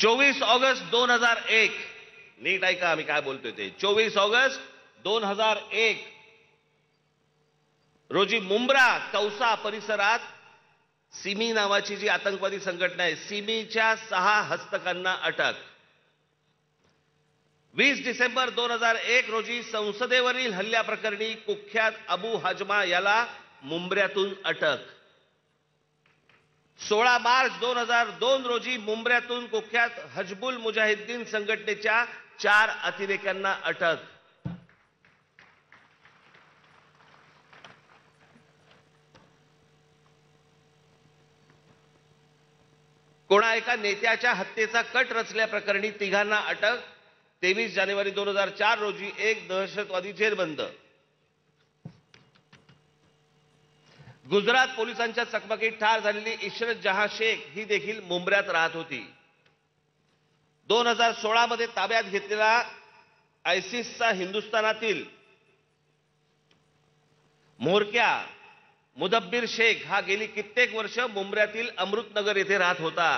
चोवीस ऑगस्ट दोन हजार एक. नीट ऐका आम्ही काय बोलतोय ते. चोवीस ऑगस्ट दोन हजार एक. रोजी मुंब्रा कौसा परिसरात सिमी नावाची जी आतंकवादी संघटना आहे सिमीच्या सहा हस्तकांना अटक. वीस डिसेंबर दोन हजार एक रोजी संसदेवरील हल्ल्याप्रकरणी कुख्यात अबू हजमा याला मुंबऱ्यातून अटक. सोळा मार्च दोन हजार दोन रोजी मुंबऱ्यातून कुख्यात हजबुल मुजाहिद्दीन संघटनेच्या चार अतिरेक्यांना अटक. कोणा एका नेत्याच्या हत्येचा कट रचल्याप्रकरणी तिघांना अटक. तेवीस जानेवारी दोन हजार चार रोजी एक दहशतवादी जेरबंद. गुजरात पोलिसांच्या चकमकीत ठार झालेली इशरत जहा शेख ही देखील मुंबऱ्यात राहत होती. दोन हजार सोळा मध्ये ताब्यात घेतलेला आयसिसचा हिंदुस्थानातील म्होरक्या मुदब्बीर शेख हा गेली कित्येक वर्ष मुंबऱ्यातील अमृतनगर येथे राहत होता.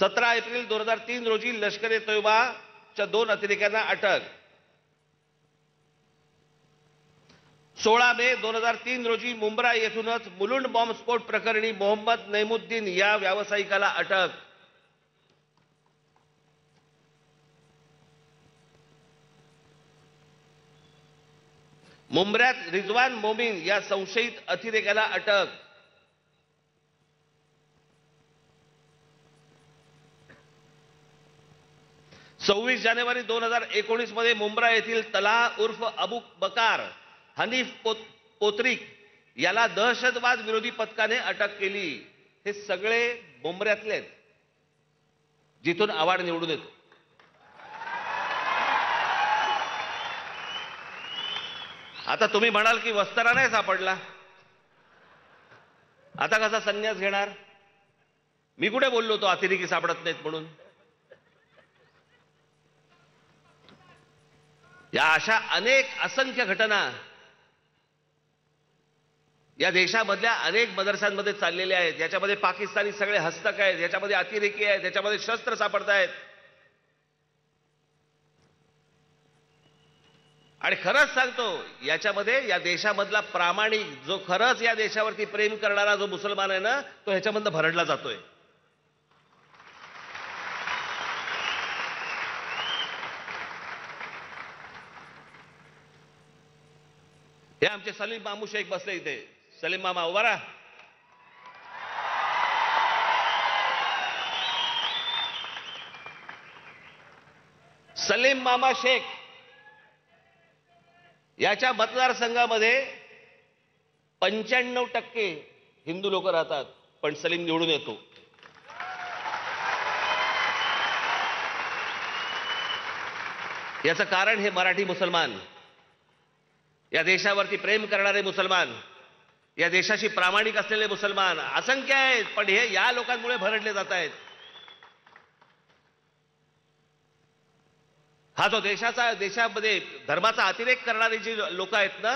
सतरा एप्रिल दोन हजार तीन रोजी लष्कर ए तोयबाच्या दोन अतिरेक्यांना अटक. सोळा मे दोन हजार तीन रोजी मुंब्रा येथूनच मुलुंड बॉम्बस्फोट प्रकरणी मोहम्मद नैमुद्दीन या व्यावसायिकाला अटक. मुंबऱ्यात रिजवान मोमीन या संशयित अतिरेक्याला अटक. सव्वीस जानेवारी दोन हजार एकोणीसमध्ये मुंब्रा येथील तला उर्फ अबू बकार हनीफ पोत- पोत्रिक याला दहशतवाद विरोधी पथकाने अटक केली. हे सगळे मुंबऱ्यातले आहेत. जिथून आवाड निवडून येतो. आता तुम्ही म्हणाल की वस्तारा नाही सापडला. आता कसा संन्यास घेणार? मी कुठे बोललो तो अतिरेकी सापडत नाहीत म्हणून? या अशा अनेक असंख्य घटना या देशामधल्या अनेक मदरशांमध्ये चाललेल्या आहेत. याच्यामध्ये पाकिस्तानी सगळे हस्तक आहेत. याच्यामध्ये अतिरेकी आहेत. याच्यामध्ये शस्त्र सापडतायत. आणि खरंच सांगतो याच्यामध्ये या देशामधला प्रामाणिक जो खरंच या देशावरती प्रेम करणारा जो मुसलमान आहे ना तो ह्याच्यामधनं भरडला जातोय. हे आमचे सलीम मामू शेख बसले इथे. सलीम मामा उभा राहा. सलीम मामा शेख याच्या मतदारसंघामध्ये पंच्याण्णव टक्के हिंदू लोक राहतात पण सलीम निवडून येतो. याचं कारण हे मराठी मुसलमान. या देशावरती प्रेम करणारे मुसलमान या देशाशी प्रामाणिक असलेले मुसलमान असंख्य आहेत पण हे या लोकांमुळे भरडले जात आहेत. हा जो देशाचा देशामध्ये धर्माचा अतिरेक करणारे जी लोक आहेत ना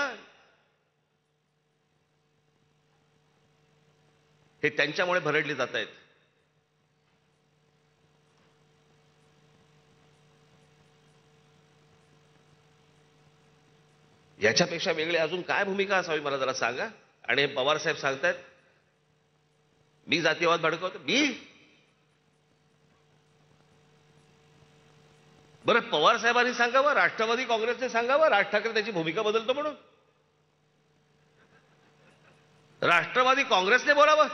हे त्यांच्यामुळे भरडले जात आहेत. याच्यापेक्षा वेगळी अजून काय भूमिका असावी मला जरा सांगा? आणि पवार साहेब सांगतायत मी जातीयवाद भडकवतो. मी? बरं पवार साहेबांनी सांगावं राष्ट्रवादी काँग्रेसने सांगावं राज ठाकरे त्याची भूमिका बदलतो म्हणून? राष्ट्रवादी काँग्रेसने बोलावं?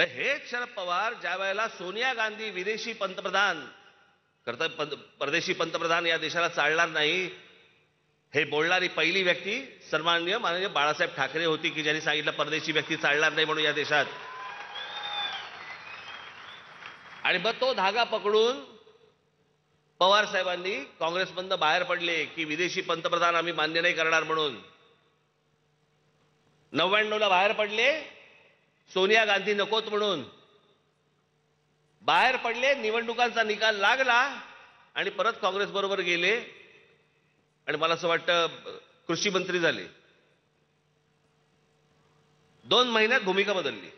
हेच शरद पवार ज्या वेळेला सोनिया गांधी विदेशी पंतप्रधान करता पंत- परदेशी पंतप्रधान या देशाला चालणार नाही हे बोलणारी पहिली व्यक्ती सन्माननीय माननीय बाळासाहेब ठाकरे होती की ज्यांनी सांगितलं परदेशी व्यक्ती चालणार नाही म्हणून या देशात. आणि मग तो धागा पकडून पवार साहेबांनी काँग्रेसमधनं बाहेर पडले की विदेशी पंतप्रधान आम्ही मान्य नाही करणार म्हणून. नव्याण्णवला बाहेर पडले सोनिया गांधी नकोत म्हणून. बाहेर पडले निवडणुकांचा निकाल लागला आणि परत काँग्रेस बरोबर गेले आणि मला असं वाटतं कृषी मंत्री झाले. दोन महिन्यात भूमिका बदलली.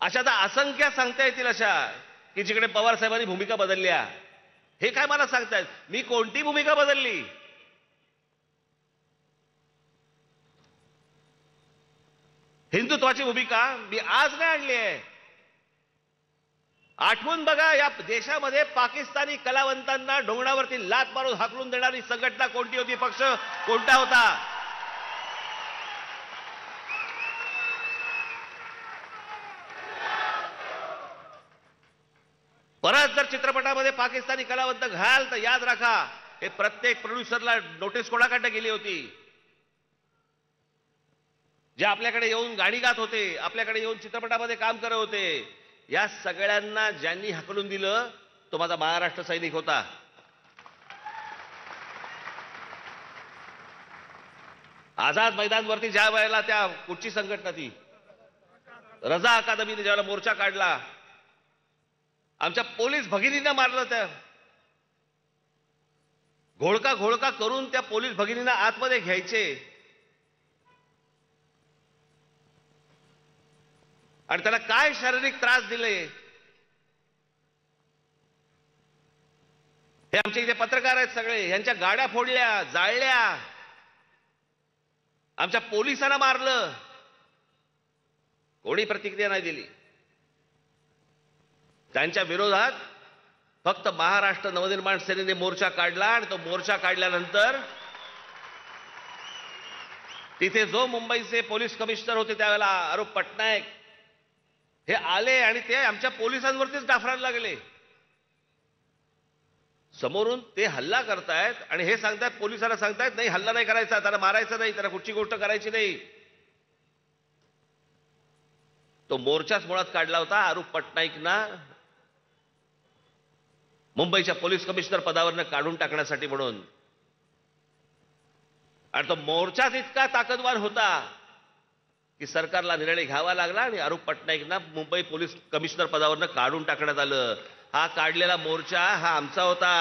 अशा तर असंख्या सांगता येतील अशा की जिकडे पवार साहेबांनी भूमिका बदलल्या. हे काय मला सांगतायत? मी कोणती भूमिका बदलली? हिंदुत्वाची भूमिका मी आज नाही आणली आहे. आठवून बघा या देशामध्ये पाकिस्तानी कलावंतांना डोंगरावरती लात मारून हाकलून देणारी संघटना कोणती होती पक्ष? कोणता होता? परत जर चित्रपटामध्ये पाकिस्तानी कलावंत घाल तर याद राखा हे प्रत्येक प्रोड्युसरला नोटीस कोणाकडे गेली होती? जे आपल्याकडे येऊन गाणी गात होते आपल्याकडे येऊन चित्रपटामध्ये काम करत होते या सगळ्यांना ज्यांनी हकलून दिलं तो माझा महाराष्ट्र सैनिक होता. आझाद मैदानवरती ज्या वेळेला त्या कुठची संघटना ती रजा अकादमीने ज्यावेळेला मोर्चा काढला आमच्या पोलीस भगिनींना मारलं त्या. घोळका घोळका करून त्या पोलीस भगिनींना आतमध्ये घ्यायचे. आणि त्याला काय शारीरिक त्रास दिले? हे आमचे इथे पत्रकार आहेत सगळे. यांच्या गाड्या फोडल्या जाळल्या. आमच्या पोलिसांना मारलं. कोणी प्रतिक्रिया नाही दिली. त्यांच्या विरोधात फक्त महाराष्ट्र नवनिर्माण सेनेने मोर्चा काढला आणि तो मोर्चा काढल्यानंतर तिथे जो मुंबईचे पोलीस कमिशनर होते त्यावेळेला आरोप पटनायक हे आले आणि ते आमच्या पोलिसांवरतीच डाफरायला लागले. समोरून ते हल्ला करतायत आणि हे सांगतायत पोलिसांना सांगतायत नाही हल्ला नाही करायचा त्याला मारायचं नाही त्याला कुठची गोष्ट करायची नाही. तो मोर्चाच मुळात काढला होता आरूप पटनाईकना मुंबईच्या पोलीस कमिशनर पदावरनं काढून टाकण्यासाठी म्हणून. आणि तो मोर्चाच इतका ताकदवार होता की सरकारला निर्णय घ्यावा लागला आणि अरूप पटनाईकना मुंबई पोलीस कमिशनर पदावरनं काढून टाकण्यात आलं. हा काढलेला मोर्चा हा आमचा होता.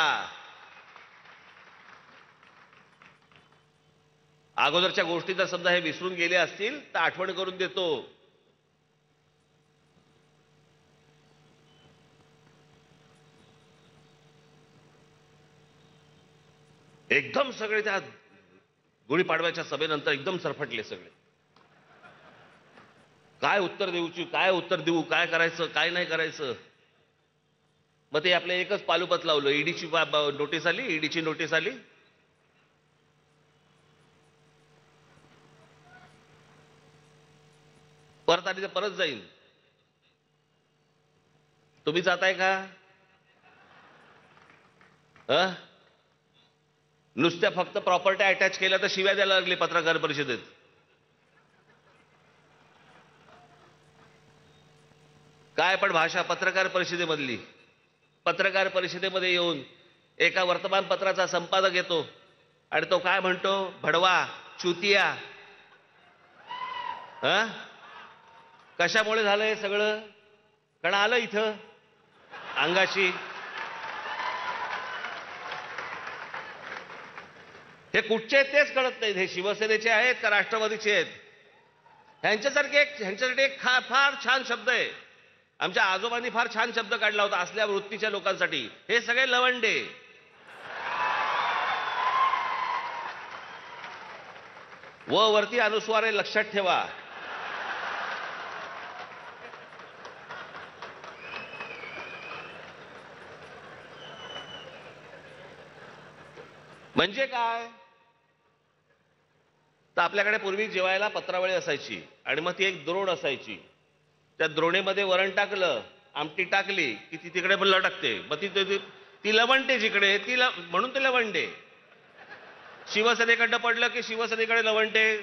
अगोदरच्या गोष्टी जर समजा हे विसरून गेले असतील तर आठवण करून देतो. एकदम सगळे त्या गुढीपाडव्याच्या सभेनंतर एकदम सरफटले सगळे. काय उत्तर देऊची काय उत्तर देऊ? काय करायचं? काय नाही करायचं? मग ते आपलं एकच पालुपत लावलं. ईडीची नोटीस आली? ईडीची नोटीस आली? परत आली तर परत जाईल तुम्ही जाताय का? नुसत्या फक्त प्रॉपर्टी अटॅच केल्या तर शिव्या द्यायला लागली पत्रकार परिषदेत. काय पण भाषा पत्रकार परिषदेमधली. पत्रकार परिषदेमध्ये येऊन एका वर्तमानपत्राचा संपादक येतो आणि तो काय म्हणतो? भडवा चुतिया. कशामुळे झालं हे सगळं? कारण आलं इथं अंगाशी. हे कुठचे आहेत तेच कळत नाहीत. हे शिवसेनेचे आहेत का राष्ट्रवादीचे आहेत? ह्यांच्यासारखे एक ह्यांच्यासाठी एक खा फार छान शब्द आहे. आमच्या आजोबांनी फार छान शब्द काढला होता असल्या वृत्तीच्या लोकांसाठी. हे सगळे लवंडे. व वरती अनुस्वार आहे लक्षात ठेवा. म्हणजे काय? तर आपल्याकडे पूर्वी जेवायला पत्रावळी असायची आणि मग ती एक द्रोण असायची. त्या द्रोणीमध्ये वरण टाकलं आमटी टाकली की ती तिकडे पण लटकते. मग ती ती- लवंडे जिकडे ती ल- म्हणून ते लवंडे. शिवसेनेकडनं पडलं की शिवसेनेकडे लवंडे?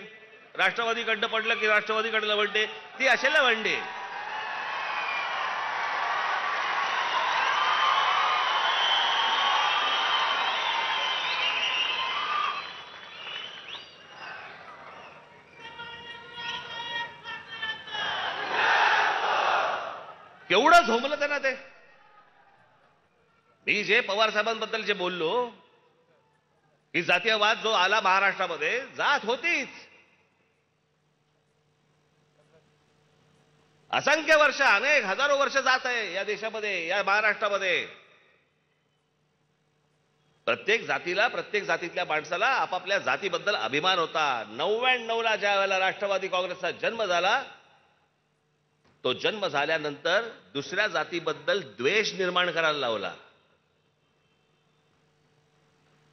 राष्ट्रवादीकडनं पडलं की राष्ट्रवादीकडे लवंडे? ती असे लवंडे. केवढं झोंबलं त्यांना ते. मी जे पवार साहेबांबद्दल जे बोललो की जातीयवाद जो आला महाराष्ट्रामध्ये जात होतीच. असंख्य वर्ष अनेक हजारो वर्ष जात आहे या देशामध्ये या महाराष्ट्रामध्ये. प्रत्येक जातीला प्रत्येक जातीतल्या माणसाला आपापल्या जातीबद्दल अभिमान होता. नव्याण्णवला ज्या वेळेला राष्ट्रवादी काँग्रेसचा जन्म झाला तो जन्म झाल्यानंतर दुसऱ्या जातीबद्दल द्वेष निर्माण करायला लावला.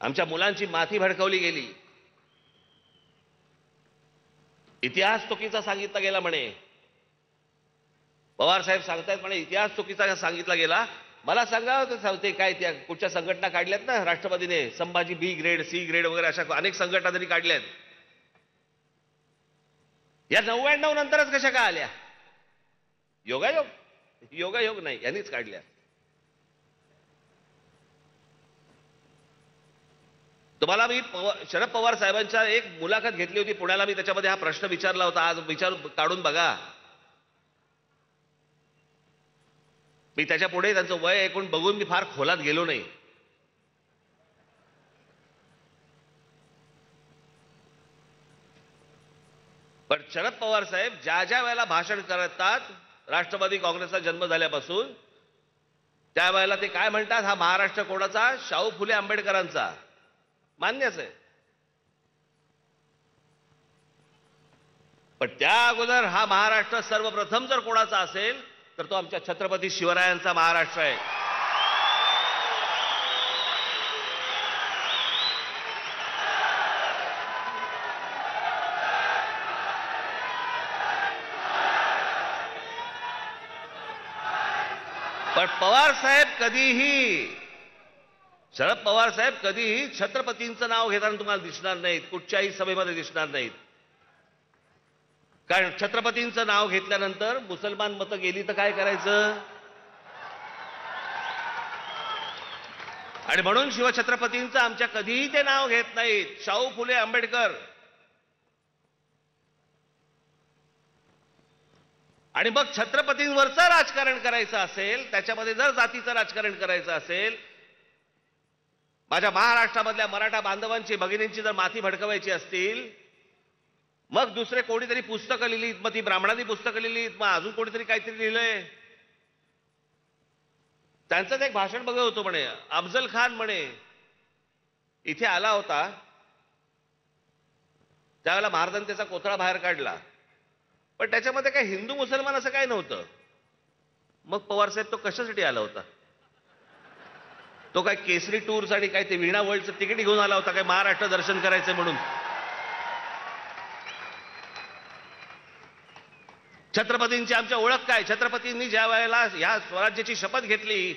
आमच्या मुलांची माथी भडकवली गेली. इतिहास चुकीचा सांगितला गेला म्हणे. पवार साहेब सांगतायत म्हणे इतिहास चुकीचा सांगितला गेला. मला सांगा सांगते काय त्या कुठच्या संघटना काढल्यात ना राष्ट्रवादीने Sambhaji B grade C grade वगैरे अशा अनेक संघटना तरी काढल्यात. या नव्याण्णव नंतरच कशा का आल्या? योगायोग? योगायोग नाही यांनीच काढल्या. तुम्हाला मी शरद पवार साहेबांच्या एक मुलाखत घेतली होती पुण्याला मी त्याच्यामध्ये हा प्रश्न विचारला होता आज विचार काढून बघा. मी त्याच्या पुढे त्यांचं वय ऐकून बघून मी फार खोलात गेलो नाही. पण शरद पवार साहेब ज्या ज्या वेळेला भाषण करतात राष्ट्रवादी काँग्रेसचा जन्म झाल्यापासून त्यावेळेला ते काय म्हणतात? हा महाराष्ट्र कोणाचा? शाहू फुले आंबेडकरांचा. मान्यच आहे. पण त्या अगोदर हा महाराष्ट्र सर्वप्रथम जर कोणाचा असेल तर तो आमच्या छत्रपती शिवरायांचा महाराष्ट्र आहे. पण पवार साहेब कधीही शरद पवार साहेब कधीही छत्रपतींचं नाव घेताना तुम्हाला दिसणार नाहीत कुठच्याही सभेमध्ये दिसणार नाहीत. कारण छत्रपतींचं नाव घेतल्यानंतर मुसलमान मतं गेली तर काय करायचं? आणि म्हणून शिवछत्रपतींचं आमच्या कधीही ते नाव घेत नाहीत. शाहू फुले आंबेडकर आणि मग छत्रपतींवरचं राजकारण करायचं असेल त्याच्यामध्ये जर जातीचं राजकारण करायचं असेल माझ्या महाराष्ट्रामधल्या मराठा बांधवांची भगिनींची जर माथी भडकवायची असतील मग दुसरे कोणीतरी पुस्तकं लिहिलीत मग ती ब्राह्मणांनी पुस्तकं लिहिलीत मग अजून कोणीतरी काहीतरी लिहिलंय. त्यांचं एक भाषण बघत होतो म्हणे अफजल खान म्हणे इथे आला होता त्यावेळेला महाराजांनी त्याचा कोथळा बाहेर काढला. पण त्याच्यामध्ये काय हिंदू मुसलमान असं काय नव्हतं? मग पवारसाहेब तो कशासाठी आला होता? तो काय केसरी टूरसाठी काय ते वीणा वर्ल्डचं तिकीट घेऊन आला होता काय महाराष्ट्र दर्शन करायचं म्हणून? छत्रपतींची आमच्या ओळख काय? छत्रपतींनी ज्या वेळेला या स्वराज्याची शपथ घेतली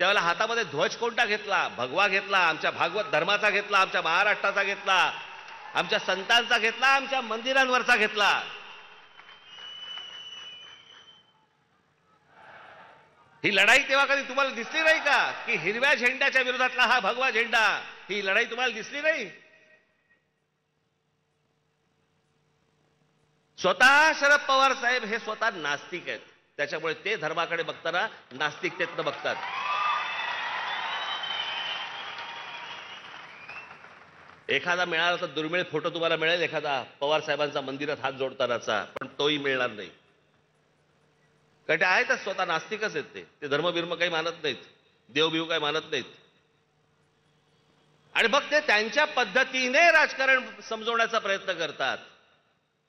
त्यावेळेला हातामध्ये ध्वज कोणता घेतला? भगवा घेतला आमच्या भागवत धर्माचा घेतला आमच्या महाराष्ट्राचा घेतला आमच्या संतांचा घेतला आमच्या मंदिरांवरचा घेतला. ही लढाई तेव्हा कधी तुम्हाला दिसली नाही का? की हिरव्या झेंड्याच्या विरोधातला हा भगवा झेंडा. ही लढाई तुम्हाला दिसली नाही? स्वतः शरद पवार साहेब हे स्वतः नास्तिक आहेत. त्याच्यामुळे ते धर्माकडे बघताना नास्तिकतेतनं बघतात. एखादा मिळाला तर दुर्मिळ फोटो तुम्हाला मिळेल एखादा पवार साहेबांचा मंदिरात हात जोडतानाचा पण तोही मिळणार नाही. कारण ते आहेतच स्वतः नास्तिकच आहेत ते. ते धर्मबिर्म काही मानत नाहीत. देवबिव काही मानत नाहीत. आणि मग ते त्यांच्या पद्धतीने राजकारण समजवण्याचा प्रयत्न करतात.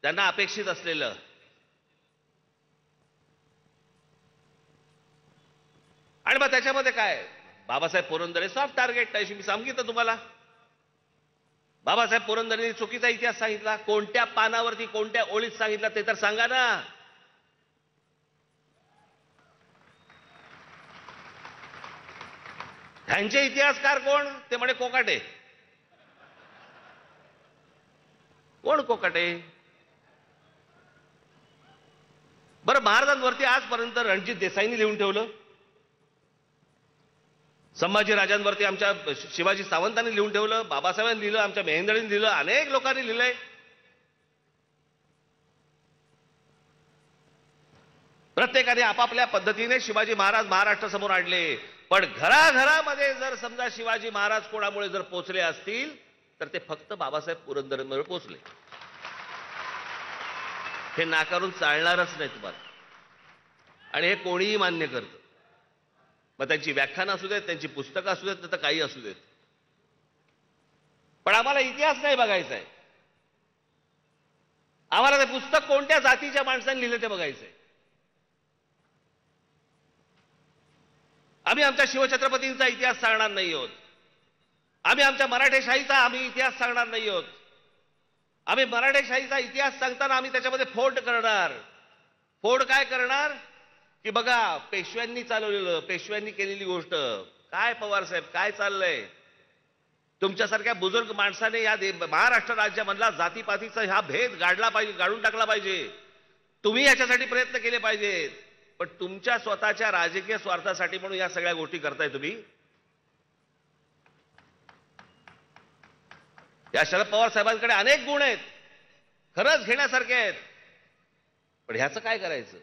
त्यांना अपेक्षित असलेलं. आणि मग त्याच्यामध्ये काय? बाबासाहेब पुरंदरे सॉफ्ट टार्गेट त्याशी मी सांगितलं तुम्हाला. बाबासाहेब पुरंदरेंनी चुकीचा इतिहास सांगितला. कोणत्या पानावरती कोणत्या ओळीत सांगितला ते तर सांगा ना. ह्यांचे इतिहासकार कोण? ते म्हणे कोकाटे. कोण कोकाटे? बरं महाराजांवरती आजपर्यंत रणजित देसाईंनी लिहून ठेवलं. संभाजी राजांवरती आमच्या शिवाजी सावंतांनी लिहून ठेवलं. बाबासाहेबांनी लिहिलं आमच्या मेहेंदळींनी लिहिलं अनेक लोकांनी लिहिलंय. प्रत्येकाने आपापल्या पद्धतीने शिवाजी महाराज महाराष्ट्र समोर आणले. पण घराघरामध्ये जर समजा शिवाजी महाराज कोणामुळे जर पोचले असतील तर ते फक्त बाबासाहेब पुरंदरेंमुळे पोचले. हे नाकारून चालणारच नाही तुम्हाला. आणि हे कोणीही मान्य करतं. मग त्यांची व्याख्यानं असू देत त्यांची पुस्तकं असू देत तर काही असू देत. पण आम्हाला इतिहास नाही बघायचा आहे आम्हाला ते पुस्तक कोणत्या जातीच्या माणसाने लिहिलं ते बघायचं आहे आम्ही आमच्या शिवछत्रपतींचा इतिहास सांगणार नाही आहोत. आम्ही आमच्या मराठेशाहीचा आम्ही इतिहास सांगणार नाही आहोत. आम्ही मराठेशाहीचा इतिहास सांगताना आम्ही त्याच्यामध्ये फोड करणार. फोड काय करणार? की बघा पेशव्यांनी चालवलेलं पेशव्यांनी केलेली गोष्ट. काय पवार साहेब काय चाललंय? तुमच्यासारख्या बुजुर्ग माणसाने या दे- महाराष्ट्र राज्यामधला जातीपातीचा हा भेद गाडला पाहिजे गाडून टाकला पाहिजे. तुम्ही याच्यासाठी प्रयत्न केले पाहिजेत. पण तुमच्या स्वतःच्या राजकीय स्वार्थासाठी म्हणून या सगळ्या गोष्टी करताय तुम्ही. या शरद पवार साहेबांकडे अनेक गुण आहेत. खरंच घेण्यासारखे आहेत. पण ह्याचं काय करायचं?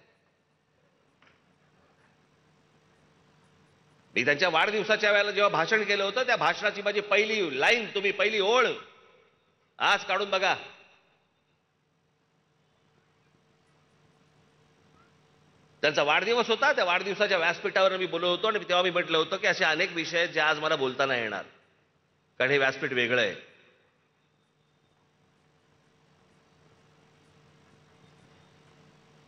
मी त्यांच्या वाढदिवसाच्या वेळेला जेव्हा भाषण केलं होतं त्या भाषणाची माझी पहिली लाईन तुम्ही पहिली ओळ. आज काढून बघा. त्यांचा वाढदिवस होता त्या वाढदिवसाच्या व्यासपीठावर मी बोलत होतो आणि तेव्हा मी म्हटलं होतं की असे अनेक विषय आहेत जे आज मला बोलता नाही येणार. कारण हे व्यासपीठ वेगळं आहे.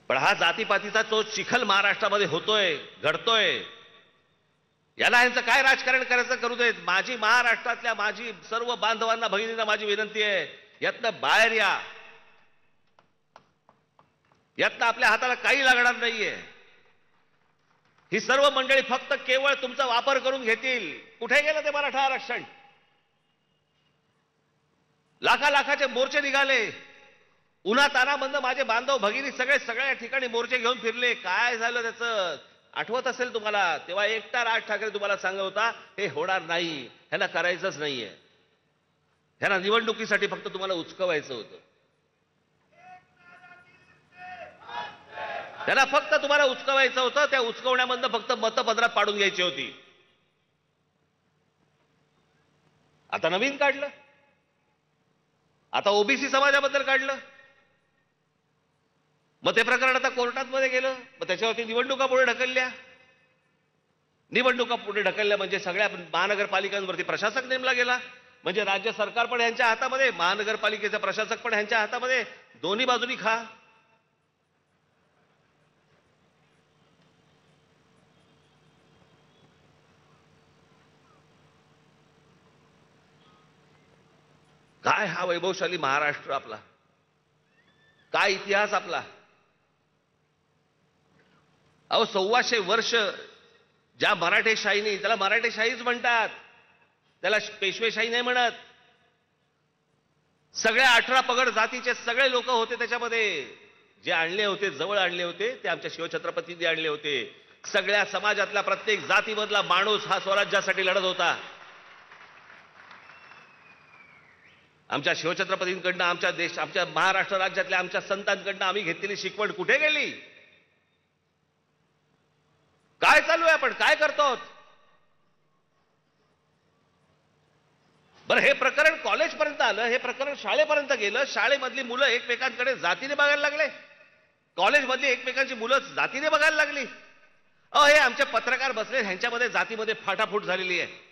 पण हा जातीपातीचा तो चिखल महाराष्ट्रामध्ये होतोय घडतोय. याला यांचं काय राजकारण करायचं करू देत? माझी महाराष्ट्रातल्या माझी सर्व बांधवांना भगिनींना माझी विनंती आहे यातनं बाहेर या. यातनं आपल्या हाताला काही लागणार नाहीये. ही सर्व मंडळी फक्त केवळ तुमचा वापर करून घेतील. कुठे गेलं ते मराठा आरक्षण? लाखा लाखाचे मोर्चे निघाले. उन्हा तानाबंद माझे बांधव भगिनी सगळे सगळ्या ठिकाणी मोर्चे घेऊन फिरले. काय झालं त्याचं? आठवत असेल तुम्हाला? तेव्हा एकटा राज ठाकरे तुम्हाला सांगत होता हे होणार नाही. ह्यांना करायचंच नाहीये. ह्यांना निवडणुकीसाठी फक्त तुम्हाला उचकवायचं होतं. त्याला फक्त तुम्हाला उचकवायचं होतं त्या उचकवण्यामधनं फक्त मतपत्रात पाडून घ्यायची होती. आता नवीन काढलं. आता ओबीसी समाजाबद्दल काढलं. मग ते प्रकरण आता कोर्टात मध्ये गेलं. मग त्याच्यावरती निवडणुका पुढे ढकलल्या. निवडणुका पुढे ढकलल्या म्हणजे सगळ्या महानगरपालिकांवरती प्रशासक नेमला गेला. म्हणजे राज्य सरकार पण यांच्या हातामध्ये महानगरपालिकेचा प्रशासक पण यांच्या हातामध्ये. दोन्ही बाजूनी खा. काय हा वैभवशाली महाराष्ट्र आपला? काय इतिहास आपला? अहो सव्वाशे वर्ष ज्या मराठेशाहीने त्याला मराठेशाहीच म्हणतात. त्याला पेशवेशाही नाही म्हणत. सगळ्या अठरा पगड जातीचे सगळे लोक होते त्याच्यामध्ये. जे आणले होते जवळ आणले होते ते आमच्या शिवछत्रपतींनी आणले होते. सगळ्या समाजातला प्रत्येक जातीमधला माणूस हा स्वराज्यासाठी लढत होता. आमच्या शिवछत्रपतींकडनं आमच्या देश आमच्या महाराष्ट्र राज्यातल्या आमच्या संतांकडनं आम्ही घेतलेली शिकवण कुठे गेली? काय चालू आहे आपण? काय करतो बरं हे प्रकरण कॉलेजपर्यंत आलं हे प्रकरण शाळेपर्यंत गेलं. शाळेमधली मुलं एकमेकांकडे जातीने बघायला लागले. कॉलेजमधली एकमेकांची मुलं जातीने बघायला लागली. अहो हे आमचे पत्रकार बसले ह्यांच्यामध्ये जातीमध्ये फाटाफूट झालेली आहे.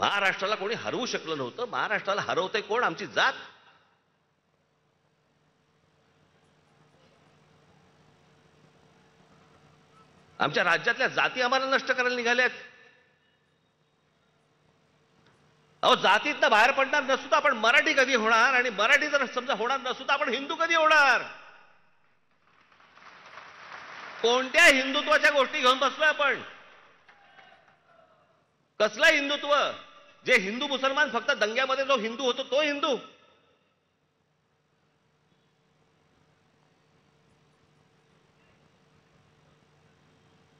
महाराष्ट्राला कोणी हरवू शकलं नव्हतं. महाराष्ट्राला हरवतंय कोण? आमची जात. आमच्या राज्यातल्या जाती आम्हाला नष्ट करायला निघाल्यात. अहो जातीतनं बाहेर पडणार नसू तर आपण मराठी कधी होणार? आणि मराठी जर समजा होणार नसू तर आपण हिंदू कधी होणार? कोणत्या हिंदुत्वाच्या गोष्टी घेऊन बसलोय आपण? कसलं हिंदुत्व? जे हिंदू मुसलमान फक्त दंग्यामध्ये जो हिंदू होतो तो हिंदू.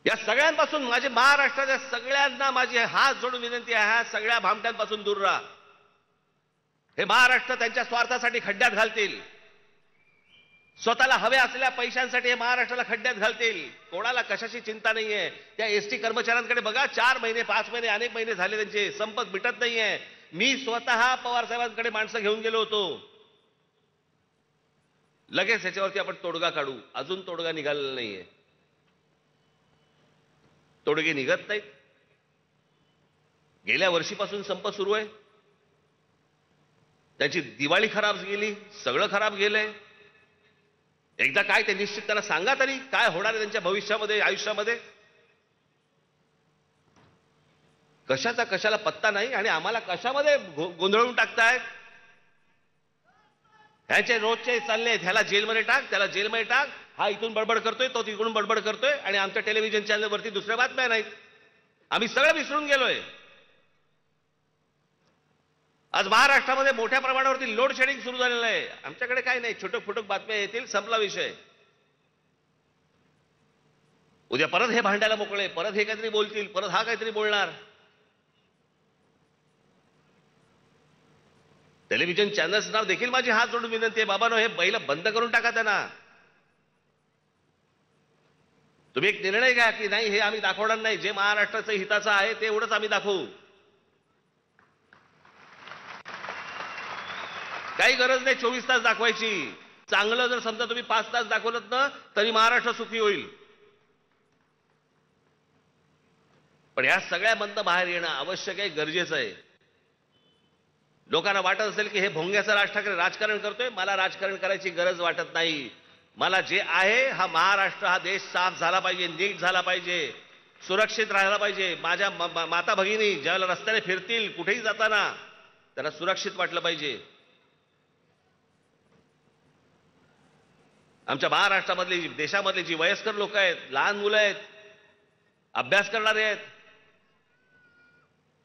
या सगळ्यांपासून माझे महाराष्ट्राच्या सगळ्यांना माझी हात जोडून विनंती आहे ह्या सगळ्या भामट्यांपासून दूर राहा. हे महाराष्ट्र त्यांच्या स्वार्थासाठी खड्ड्यात घालतील. स्वतःला हव्या असलेल्या पैशांसाठी हे महाराष्ट्राला खड्ड्यात घालतील. कोणाला कशाची चिंता नाहीये. त्या एसटी कर्मचाऱ्यांकडे बघा चार महिने पाच महिने अनेक महिने झाले त्यांचे. संपत मिटत नाहीये. मी स्वतः पवार साहेबांकडे माणसं घेऊन गेलो होतो. लगेच ह्याच्यावरती आपण तोडगा काढू. अजून तोडगा निघालेला नाहीये. तोडगे निघत नाहीत. गेल्या वर्षीपासून संप सुरू आहे. त्यांची दिवाळी खराब गेली सगळं खराब गेलंय. एकदा काय ते निश्चित त्यांना सांगा तरी काय होणार आहे त्यांच्या भविष्यामध्ये आयुष्यामध्ये? कशाचा कशाला पत्ता नाही आणि आम्हाला कशामध्ये गोंधळून टाकतायत ह्याचे रोजचे चालले आहेत ह्याला जेलमध्ये टाक त्याला जेलमध्ये टाक. हा इथून बडबड करतोय तो तिकडून बडबड करतोय आणि आमच्या टेलिव्हिजन चॅनलवरती दुसऱ्या बातम्या नाहीत. आम्ही सगळं विसरून गेलोय. आज महाराष्ट्रामध्ये मोठ्या प्रमाणावरती लोड शेडिंग सुरू झालेलं आहे. आमच्याकडे काय नाही. छोटक फुटक बातम्या येतील संपला विषय. उद्या परत हे भांडायला मोकळे. परत हे काहीतरी बोलतील. परत हा काहीतरी बोलणार. टेलिव्हिजन चॅनल्स नाव देखील माझी हात जोडून विनंती आहे. बाबानो हे बैल बंद करून टाका त्यांना. तुम्ही एक निर्णय घ्या की नाही हे आम्ही दाखवणार नाही. जे महाराष्ट्राचं हिताचं आहे ते एवढंच आम्ही दाखवू. काही गरज नाही चोवीस तास दाखवायची. चांगलं जर समजा तुम्ही पाच तास दाखवलं ना तरी महाराष्ट्र सुखी होईल. पण ह्या सगळ्यामधनं बाहेर येणं आवश्यक आहे गरजेचं आहे. लोकांना वाटत असेल की हे भोंग्याचं राज ठाकरे राजकारण करतोय मला राजकारण करायची गरज वाटत नाही. मला जे आहे हा महाराष्ट्र हा देश साफ झाला पाहिजे नीट झाला पाहिजे सुरक्षित राहायला पाहिजे. माझ्या माता भगिनी ज्यावेळेला रस्त्याने फिरतील कुठेही जाताना त्यांना सुरक्षित वाटलं पाहिजे. आमच्या महाराष्ट्रामधली जी- देशामधली जी वयस्कर लोक आहेत लहान मुलं आहेत अभ्यास करणारे आहेत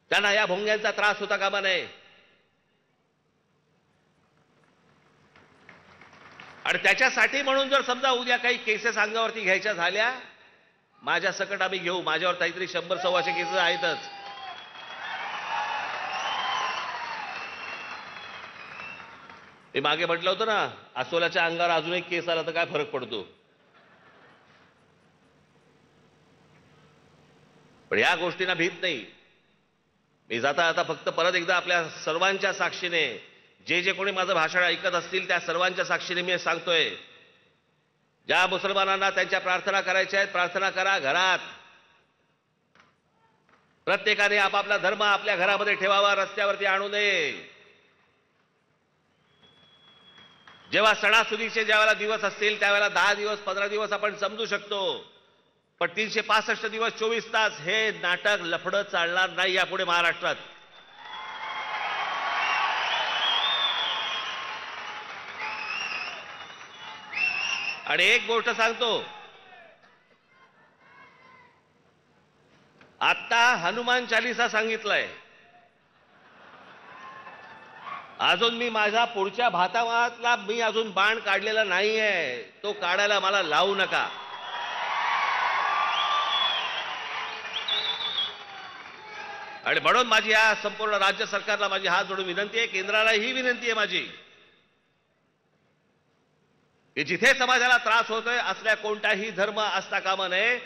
त्यांना या भोंग्यांचा त्रास होता कामा नये. आणि त्याच्यासाठी म्हणून जर समजा उद्या काही केसेस अंगावरती घ्यायच्या झाल्या माझ्या सकट आम्ही घेऊ माझ्यावर काहीतरी शंभर सव्वाशे केसेस आहेतच. मी मागे म्हटलं होतं ना अस्वलाच्या अंगावर अजून एक केस आला तर काय फरक पडतो? पण या गोष्टींना भीत नाही. मी जाता आता फक्त परत एकदा आपल्या सर्वांच्या साक्षीने जे जे कोणी माझं भाषण ऐकत असतील त्या सर्वांच्या साक्षीने मी सांगतोय. ज्या मुसलमानांना त्यांच्या प्रार्थना करायच्या आहेत प्रार्थना करा घरात. प्रत्येकाने आपापला धर्म आपल्या घरामध्ये ठेवावा रस्त्यावरती आणू नये. जेव्हा सणासुदीचे ज्यावेळेला दिवस असतील त्यावेळेला दहा दिवस पंधरा दिवस आपण समजू शकतो. पण तीनशे पासष्ट दिवस चोवीस तास हे नाटक लफडं चालणार नाही यापुढे महाराष्ट्रात. आणि एक गोष्ट सांगतो. आता हनुमान चालिसा सांगितलंय. अजून मी माझ्या पुढच्या भातावातला मी अजून बाण काढलेला नाहीये. तो काढायला मला लावू नका. आणि म्हणून माझी या संपूर्ण राज्य सरकारला माझी हात जोडून विनंती आहे केंद्राला ही विनंती आहे माझी. की जिथे समाजाला त्रास होतोय असल्या कोणताही धर्म असता कामा नये.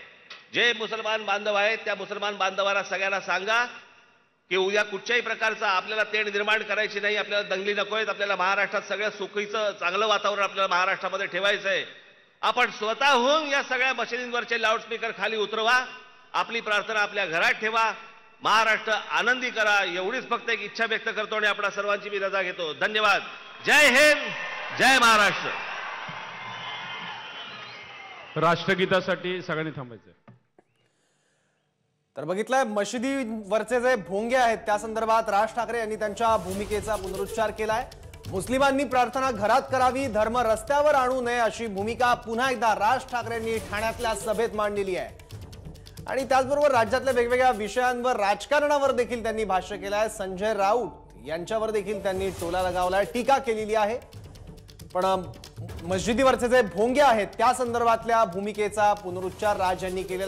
जे मुसलमान बांधव आहेत त्या मुसलमान बांधवांना सगळ्यांना सांगा की उद्या कुठच्याही प्रकारचा आपल्याला तेढ निर्माण करायची नाही आपल्याला दंगली नको आहेत आपल्याला महाराष्ट्रात सगळ्या सुखीचं चांगलं वातावरण आपल्याला महाराष्ट्रामध्ये ठेवायचं आहे. आपण स्वतःहून या सगळ्या मशिनींवरचे लाऊडस्पीकर खाली उतरवा आपली प्रार्थना आपल्या घरात ठेवा महाराष्ट्र आनंदी करा एवढीच फक्त एक इच्छा व्यक्त करतो आणि आपल्या सर्वांची मी रजा घेतो. धन्यवाद. जय हिंद जय महाराष्ट्र. राष्ट्रगीतासाठी सगळ्यांनी थांबायचं तर बघितलंय मशिदीवरचे जे भोंगे आहेत त्या संदर्भात राज ठाकरे यांनी त्यांच्या भूमिकेचा पुनरुच्चार केलाय. मुस्लिमांनी प्रार्थना घरात करावी धर्म रस्त्यावर आणू नये अशी भूमिका पुन्हा एकदा राज ठाकरेंनी ठाण्यातल्या सभेत मांडलेली आहे. आणि त्याचबरोबर राज्यातल्या वेगवेगळ्या विषयांवर राजकारणावर देखील त्यांनी भाष्य केलं आहे संजय राऊत यांच्यावर देखील त्यांनी टोला लगावलाय टीका केलेली आहे. पण मस्जिदीवरचे जे भोंगे आहेत त्या संदर्भातल्या भूमिकेचा पुनरुच्चार राज यांनी केलेला